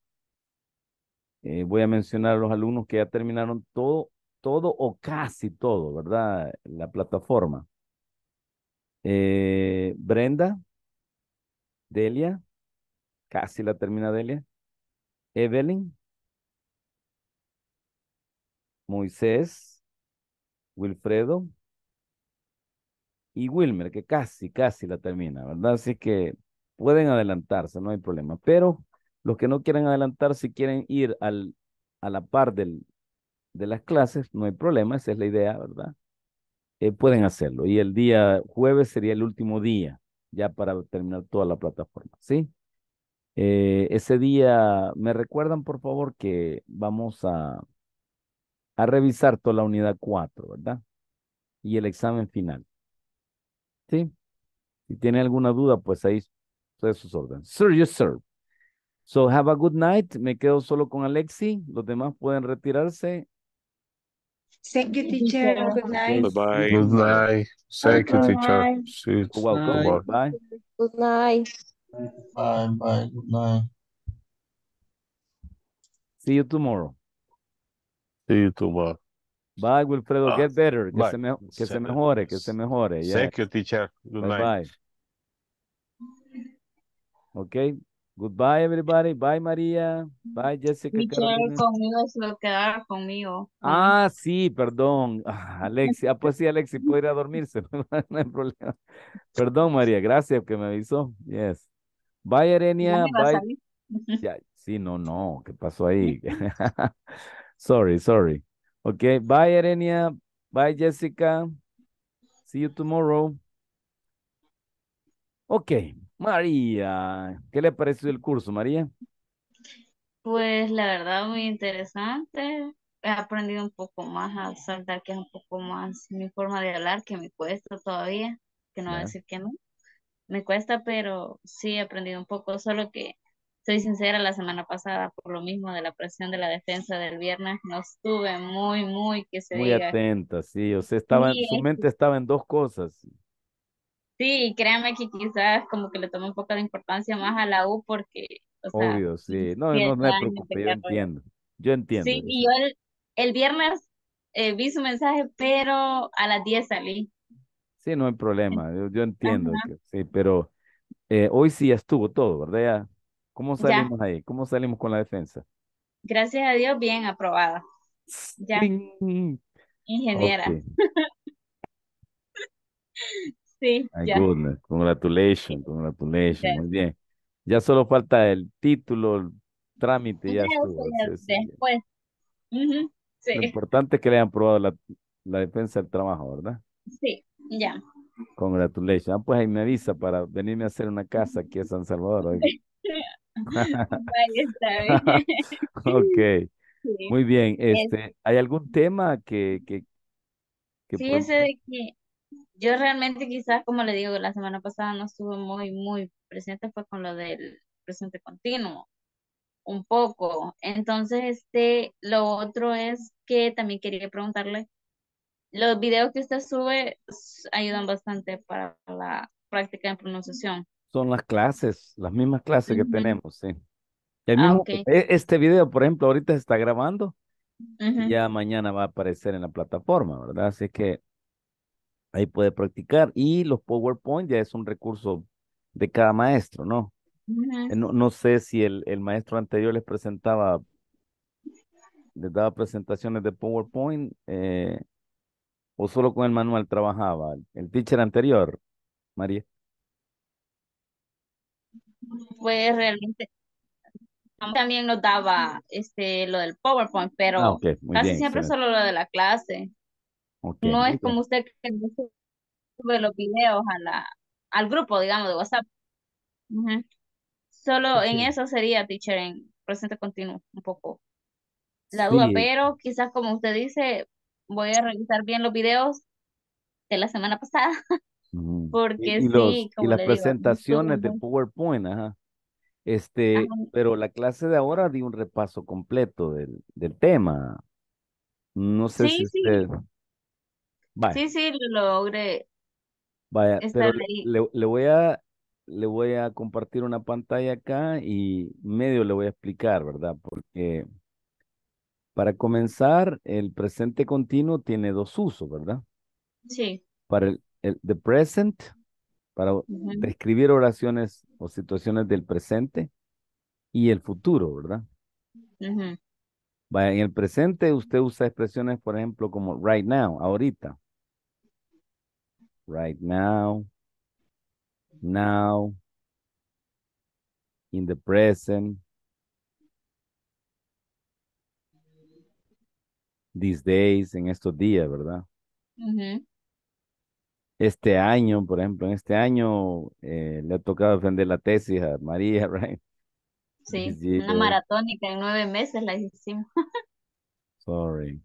Eh, voy a mencionar a los alumnos que ya terminaron todo, todo o casi todo, ¿verdad? La plataforma. Eh, Brenda, Delia, casi la termina Delia. Evelyn, Moisés, Wilfredo y Wilmer, que casi, casi la termina, ¿verdad? Así que pueden adelantarse, no hay problema. Pero los que no quieren adelantar, si quieren ir al, a la par del, de las clases, no hay problema, esa es la idea, ¿verdad? Eh, pueden hacerlo. Y el día jueves sería el último día, ya para terminar toda la plataforma, ¿sí? Eh, ese día, ¿me recuerdan por favor que vamos a, a revisar toda la unidad 4, ¿verdad? Y el examen final. ¿Sí? Si tiene alguna duda, pues ahí ustedes sus órdenes. Sir, yes, sir. So have a good night. Me quedo solo con Alexi. Los demás pueden retirarse. Thank you, teacher. Good night. Bye-bye. Good night. Thank you, teacher. Welcome. Bye. Good night. Bye, bye, good night. See you tomorrow. See you tomorrow. Bye, Wilfredo. Ah, Get better. Que, bye. se, me- que se mejore, que se mejore. Yeah. Thank you, teacher. Good Bye night. bye. Okay. Goodbye, everybody. Bye, María. Bye, Jessica. Teacher, Carolina. conmigo se lo quedar conmigo. Ah, sí, perdón. Ah, Alexi. Ah, pues sí, Alexi puede ir a dormirse. No hay problema. Perdón, María. Gracias que me avisó. Yes. Bye, Erenia. va a Bye. Ya, sí, no, no. ¿Qué pasó ahí? sorry, sorry. Okay. Bye, Erenia. Bye, Jessica. See you tomorrow. Ok. María. ¿Qué le pareció el curso, María? Pues la verdad muy interesante. He aprendido un poco más a saltar, que es un poco más mi forma de hablar, que me cuesta todavía, que no voy a decir que no. Me cuesta, pero sí he aprendido un poco, solo que soy sincera, la semana pasada, por lo mismo de la presión de la defensa del viernes, no estuve muy, muy, que se Muy diga. atenta, sí. O sea, estaba, Sí, su mente estaba en dos cosas. Sí, créame que quizás como que le tomé un poco de importancia más a la U porque, o sea, Obvio, sí. No, no, me preocupe, yo entiendo. Yo entiendo Sí, eso. y yo el, el viernes eh, vi su mensaje, pero a las 10 salí. Sí, no hay problema. Yo, yo entiendo que sí, pero eh, hoy sí ya estuvo todo, ¿verdad? Ya. ¿Cómo Ya, salimos ahí? ¿Cómo salimos con la defensa? gracias a Dios, bien aprobada. Ya, ingeniera. Sí, My ya, goodness. Congratulations, congratulations. Muy bien. Ya solo falta el título, el trámite, Ya estuvo. sí, después. Lo importante es que le hayan aprobado la, la defensa del trabajo, ¿verdad? sí, ya. Congratulations. Ah, pues ahí me avisa para venirme a hacer una casa aquí a San Salvador. oiga. Está. Ok, Sí. muy bien. Es- Este, ¿hay algún tema que, que, que Fíjese podemos- de que yo realmente quizás, como le digo, la semana pasada no estuve muy, muy presente, fue con lo del presente continuo, un poco. Entonces, este, lo otro es que también quería preguntarle, los videos que usted sube ayudan bastante para la práctica de pronunciación. Son las clases, las mismas clases que tenemos, sí. El Ah, mismo, e- este video, por ejemplo, ahorita se está grabando y ya mañana va a aparecer en la plataforma, ¿verdad? Así que ahí puede practicar. Y los PowerPoint ya es un recurso de cada maestro, ¿no? Eh, No, no sé si el, el maestro anterior les presentaba, les daba presentaciones de PowerPoint eh, o solo con el manual trabajaba. El teacher anterior, María. Pues realmente también nos daba este lo del PowerPoint, Ah, pero muy casi bien, siempre excelente. solo lo de la clase. No es como usted que sube los videos a la, al grupo, digamos, de WhatsApp. Solo en eso sería, teacher, en presente continuo, un poco la duda, sí, pero quizás como usted dice, voy a revisar bien los videos de la semana pasada, porque Y, y los, sí, y como las le digo, no estuve presentaciones de PowerPoint, ajá. Este, Ajá. pero la clase de ahora di un repaso completo del, del tema. No sé si Sí, usted, vaya, sí, sí, lo logré vaya, pero le- le voy a, le voy a compartir una pantalla acá y medio le voy a explicar, ¿verdad? Porque para comenzar, el presente continuo tiene dos usos, ¿verdad? Sí. Para el, el the present, para describir oraciones o situaciones del presente y el futuro, ¿verdad? En el presente usted usa expresiones, por ejemplo, como right now, ahorita. Right now, now, in the present, these days, en estos días, ¿verdad? Este año, por ejemplo, en este año eh, le ha tocado defender la tesis a María, right? Sí, una year, maratónica en nueve meses la hicimos. sorry.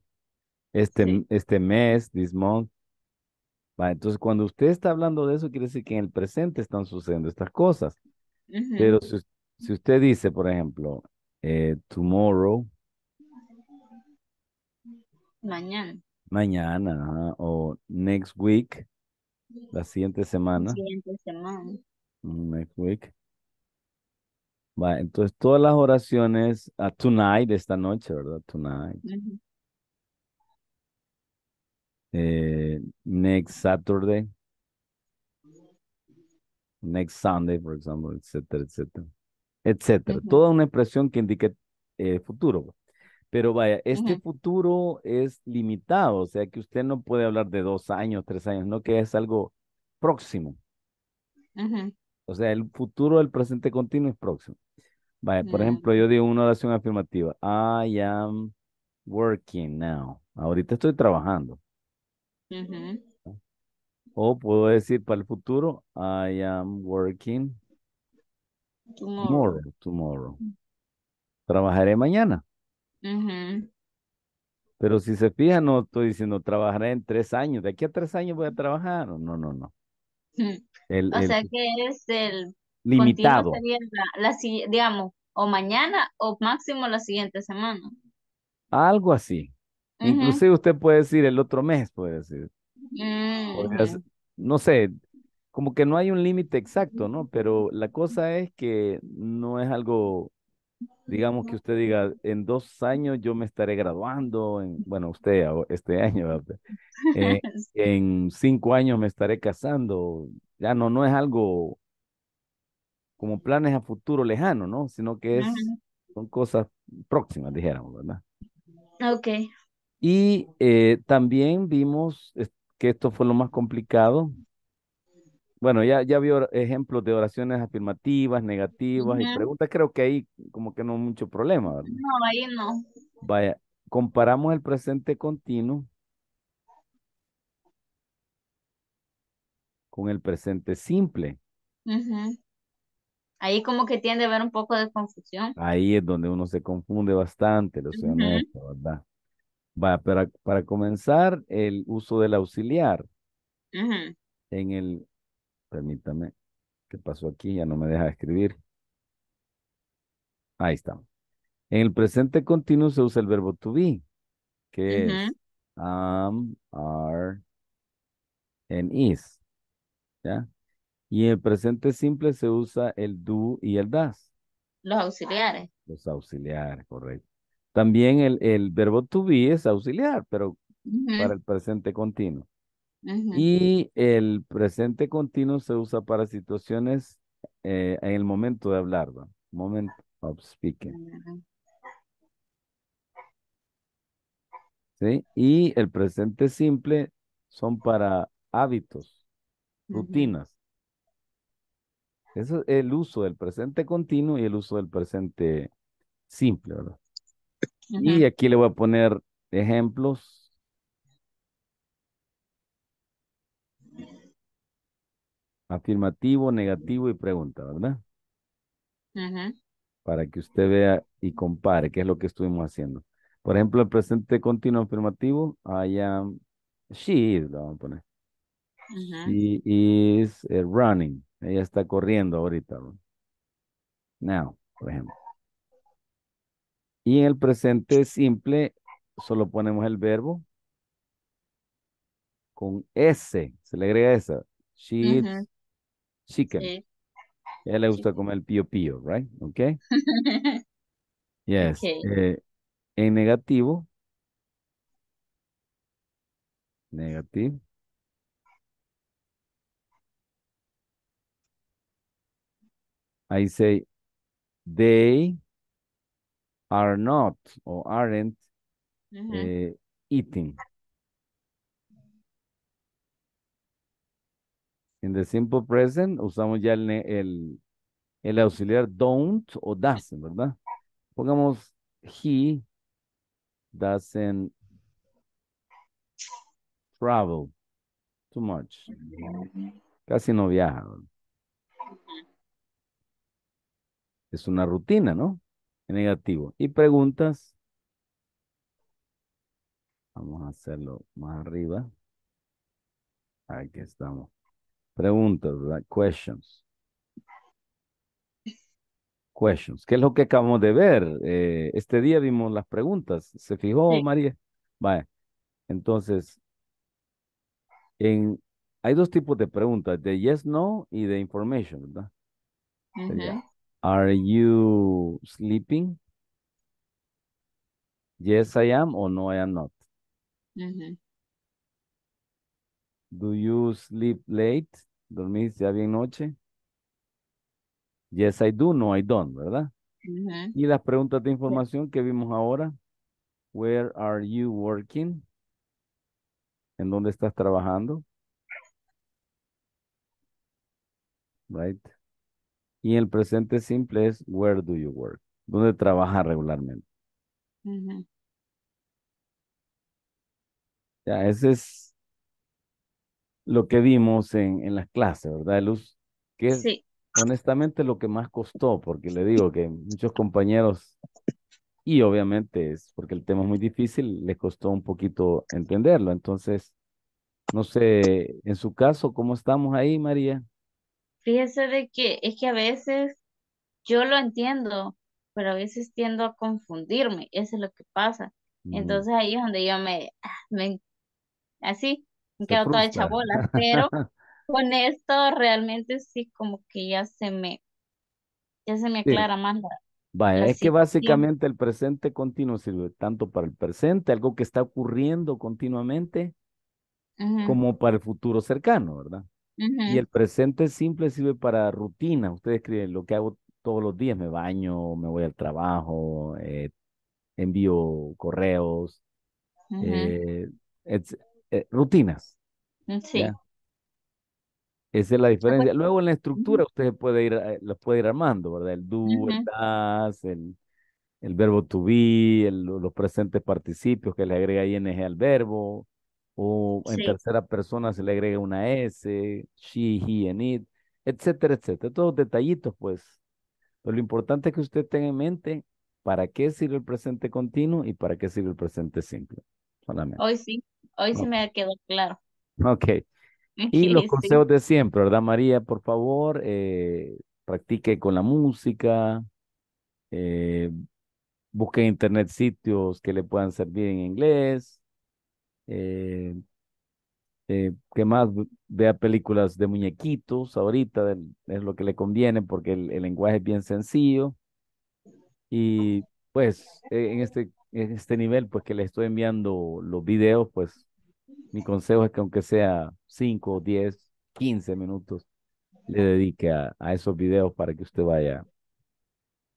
Este, Sí. este mes, this month. Entonces, cuando usted está hablando de eso, quiere decir que en el presente están sucediendo estas cosas. Pero si, si usted dice, por ejemplo, eh, tomorrow, Mañana, mañana, ajá, o next week, la siguiente la semana, siguiente semana. mm, next week. Va, entonces todas las oraciones, ah, tonight, esta noche, ¿verdad? Tonight. Eh, next Saturday, next Sunday, por ejemplo, etcétera, etcétera, etcétera. Toda una expresión que indique eh, futuro. Pero vaya, este futuro es limitado, o sea que usted no puede hablar de dos años, tres años, no que es algo próximo. O sea, el futuro del presente continuo es próximo. Vaya, por Mm, ejemplo, yo digo una oración afirmativa. I am working now. Ahorita estoy trabajando. O puedo decir para el futuro, I am working Tomorrow. tomorrow. Tomorrow. Trabajaré mañana. Ujú. Pero si se fija, no estoy diciendo trabajaré en tres años. De aquí a tres años voy a trabajar. No, no, no. no. Ujú. El, O el sea que es el continuo limitado. sería la, la si- digamos, o mañana o máximo la siguiente semana. Algo así. Ujú. Inclusive usted puede decir el otro mes, puede decir. Podría ser- Ujú. no sé, como que no hay un límite exacto, ¿no? Pero la cosa es que no es algo, digamos que usted diga, en dos años yo me estaré graduando, en, bueno, usted este año, ¿verdad? Eh, en cinco años me estaré casando. Ya no, no es algo como planes a futuro lejano, ¿no? Sino que es, son cosas próximas, dijéramos, ¿verdad? Ok. Y eh, también vimos que esto fue lo más complicado. Bueno, ya, ya vio ejemplos de oraciones afirmativas, negativas y preguntas. Creo que ahí como que no hay mucho problema, ¿verdad? No, ahí no. Vaya, comparamos el presente continuo con el presente simple. Ahí como que tiende a haber un poco de confusión. Ahí es donde uno se confunde bastante, lo soy Ujú. honesto, ¿verdad? Vaya, para, para comenzar, el uso del auxiliar en el, permítame, ¿qué pasó aquí? Ya no me deja escribir. Ahí está. En el presente continuo se usa el verbo to be, que es am, are, and is. ¿Ya? Y en el presente simple se usa el do y el das. Los auxiliares. Los auxiliares, correcto. También el, el verbo to be es auxiliar, pero para el presente continuo. Y el presente continuo se usa para situaciones eh, en el momento de hablar, ¿va? Moment of speaking. ¿Sí? Y el presente simple son para hábitos, rutinas. Eso es el uso del presente continuo y el uso del presente simple, ¿verdad? Y aquí le voy a poner ejemplos. Afirmativo, negativo y pregunta, ¿verdad? Para que usted vea y compare qué es lo que estuvimos haciendo. Por ejemplo, el presente continuo afirmativo, I am, she is, lo vamos a poner. Ujú. She is eh, running. Ella está corriendo ahorita. ¿no? Now, por ejemplo. Y en el presente simple, solo ponemos el verbo con S. Se le agrega esa. She Ujú. Chicken. Sí. A ella le gusta comer el pío pío, right? Okay. Yes. Okay. Eh, en negativo. Negativo. I say they are not or aren't eh, eating. En the simple present usamos ya el, el, el auxiliar don't o doesn't, ¿verdad? Pongamos he doesn't travel too much. Casi no viaja. Es una rutina, ¿no? En negativo. Y preguntas. Vamos a hacerlo más arriba. Aquí estamos. Preguntas, ¿verdad? Questions. Questions. ¿Qué es lo que acabamos de ver? Eh, este día vimos las preguntas. ¿Se fijó, Sí. María? Vaya. Entonces, en, hay dos tipos de preguntas, de yes, no y de information, ¿verdad? Sería. Are you sleeping? Yes, I am or no, I am not. Do you sleep late? ¿Dormís ya bien noche? Yes, I do, no, I don't, ¿verdad? Y las preguntas de información que vimos ahora. Where are you working? ¿En dónde estás trabajando? Right. Y el presente simple es where do you work? ¿Dónde trabajas regularmente? Ya, ese es lo que vimos en, en las clases, ¿verdad, Luz? Que es Sí. honestamente lo que más costó, porque le digo que muchos compañeros, y obviamente es porque el tema es muy difícil, les costó un poquito entenderlo. Entonces, no sé, en su caso, ¿cómo estamos ahí, María? Fíjese de que es que a veces yo lo entiendo, pero a veces tiendo a confundirme. Eso es lo que pasa. Entonces ahí es donde yo me, ah, me así, me quedo toda hecha bolas. Pero con esto realmente sí como que ya se me, ya se me Sí. aclara más la, Vaya, la es que básicamente el presente continuo sirve tanto para el presente, algo que está ocurriendo continuamente, como para el futuro cercano, ¿verdad? Y el presente simple sirve para rutina. Ustedes escriben lo que hago todos los días, me baño, me voy al trabajo, eh, envío correos, eh, eh, rutinas, Mm, Sí. ¿ya? Esa es la Ah, diferencia. Luego en la estructura usted puede ir, eh, los puede ir armando, ¿verdad? El do, el das, el, el verbo to be, el- los presentes participios que le agrega ing al verbo, o en Sí. tercera persona se le agrega una s, she, he, and it, etcétera, etcétera. Todos detallitos, pues. Pero lo importante es que usted tenga en mente para qué sirve el presente continuo y para qué sirve el presente simple. Solamente. Hoy sí, hoy sí me quedó claro. Ok. Y los Sí. consejos de siempre, ¿verdad, María? Por favor, eh, practique con la música, eh, busque en internet sitios que le puedan servir en inglés, eh, Eh, ¿Qué más? Vea películas de muñequitos ahorita, es lo que le conviene porque el, el lenguaje es bien sencillo. Y pues e, en este, en este nivel, pues que le estoy enviando los videos, pues mi consejo es que aunque sea 5, 10, 15 minutos, le dedique a, a esos videos para que usted vaya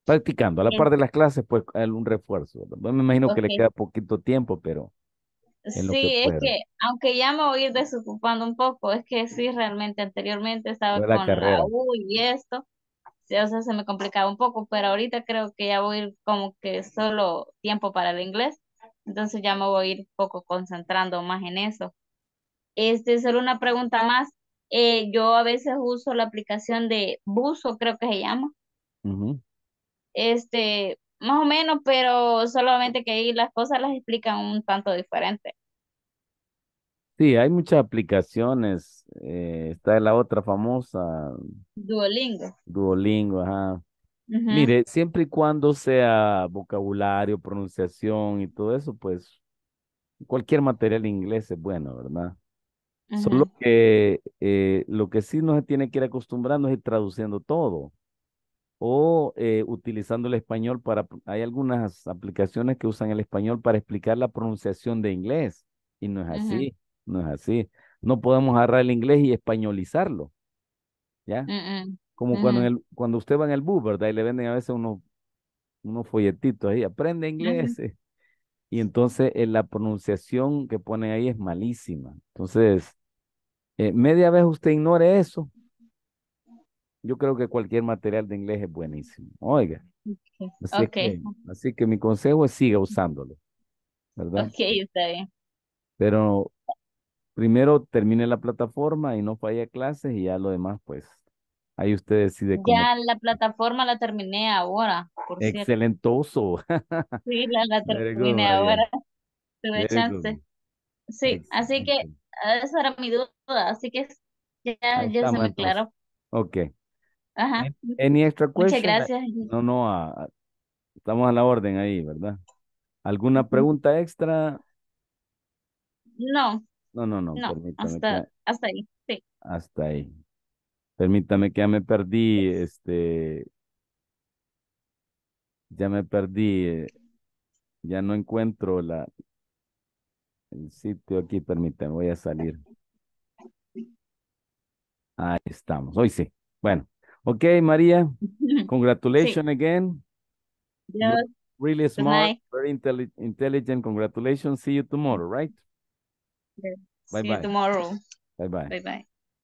practicando. A la par de las clases, pues un refuerzo. Me imagino que le queda poquito tiempo, pero Sí, que es pueda. que aunque ya me voy a ir desocupando un poco, es que sí, realmente anteriormente estaba la con la carrera. U y esto, sí, o sea, se me complicaba un poco, pero ahorita creo que ya voy a ir como que solo tiempo para el inglés, entonces ya me voy a ir un poco concentrando más en eso. Este, solo una pregunta más, eh, yo a veces uso la aplicación de Buzo, creo que se llama, este, más o menos, pero solamente que ahí las cosas las explican un tanto diferente. Sí, hay muchas aplicaciones. eh, está la otra famosa, Duolingo. Duolingo, ajá. Ujú, Mire, siempre y cuando sea vocabulario, pronunciación y todo eso, pues cualquier material inglés es bueno, ¿verdad? Solo ujú, que eh, lo que sí no se tiene que ir acostumbrando es ir traduciendo todo o eh, utilizando el español para, hay algunas aplicaciones que usan el español para explicar la pronunciación de inglés y no es así, no es así. No podemos agarrar el inglés y españolizarlo, ¿ya? mm, Como cuando, en el, cuando usted va en el bus, ¿verdad? Y le venden a veces unos, unos folletitos ahí, aprende inglés. Y entonces eh, la pronunciación que pone ahí es malísima. Entonces, eh, media vez usted ignore eso, yo creo que cualquier material de inglés es buenísimo. Oiga, así es Ok, que, así que mi consejo es siga usándolo, ¿verdad? ok, está bien. Pero primero termine la plataforma y no falle a clases y ya lo demás, pues, ahí usted decide cómo. Ya la plataforma la terminé ahora, por. Excelentoso. Sí, la, la good, terminé María. ahora. Tuve good. chance. Sí, así que esa era mi duda, así que ya, Ahí ya se me aclaró. Ok. Ajá. An- Any extra Muchas question? gracias. No, no, a- a- estamos a la orden ahí, ¿verdad? ¿Alguna pregunta extra? No, No, no, no, no, hasta, que hasta ahí. Sí. hasta ahí. Permítame que ya me perdí, este, ya me perdí, eh, ya no encuentro la, el sitio aquí, permítame, voy a salir. Ahí estamos, hoy sí. Bueno, ok, María, Sí. congratulations again. You're really smart, very intelli- intelligent. Congratulations. See you tomorrow, right? See Bye you bye. tomorrow. Bye bye. Bye bye.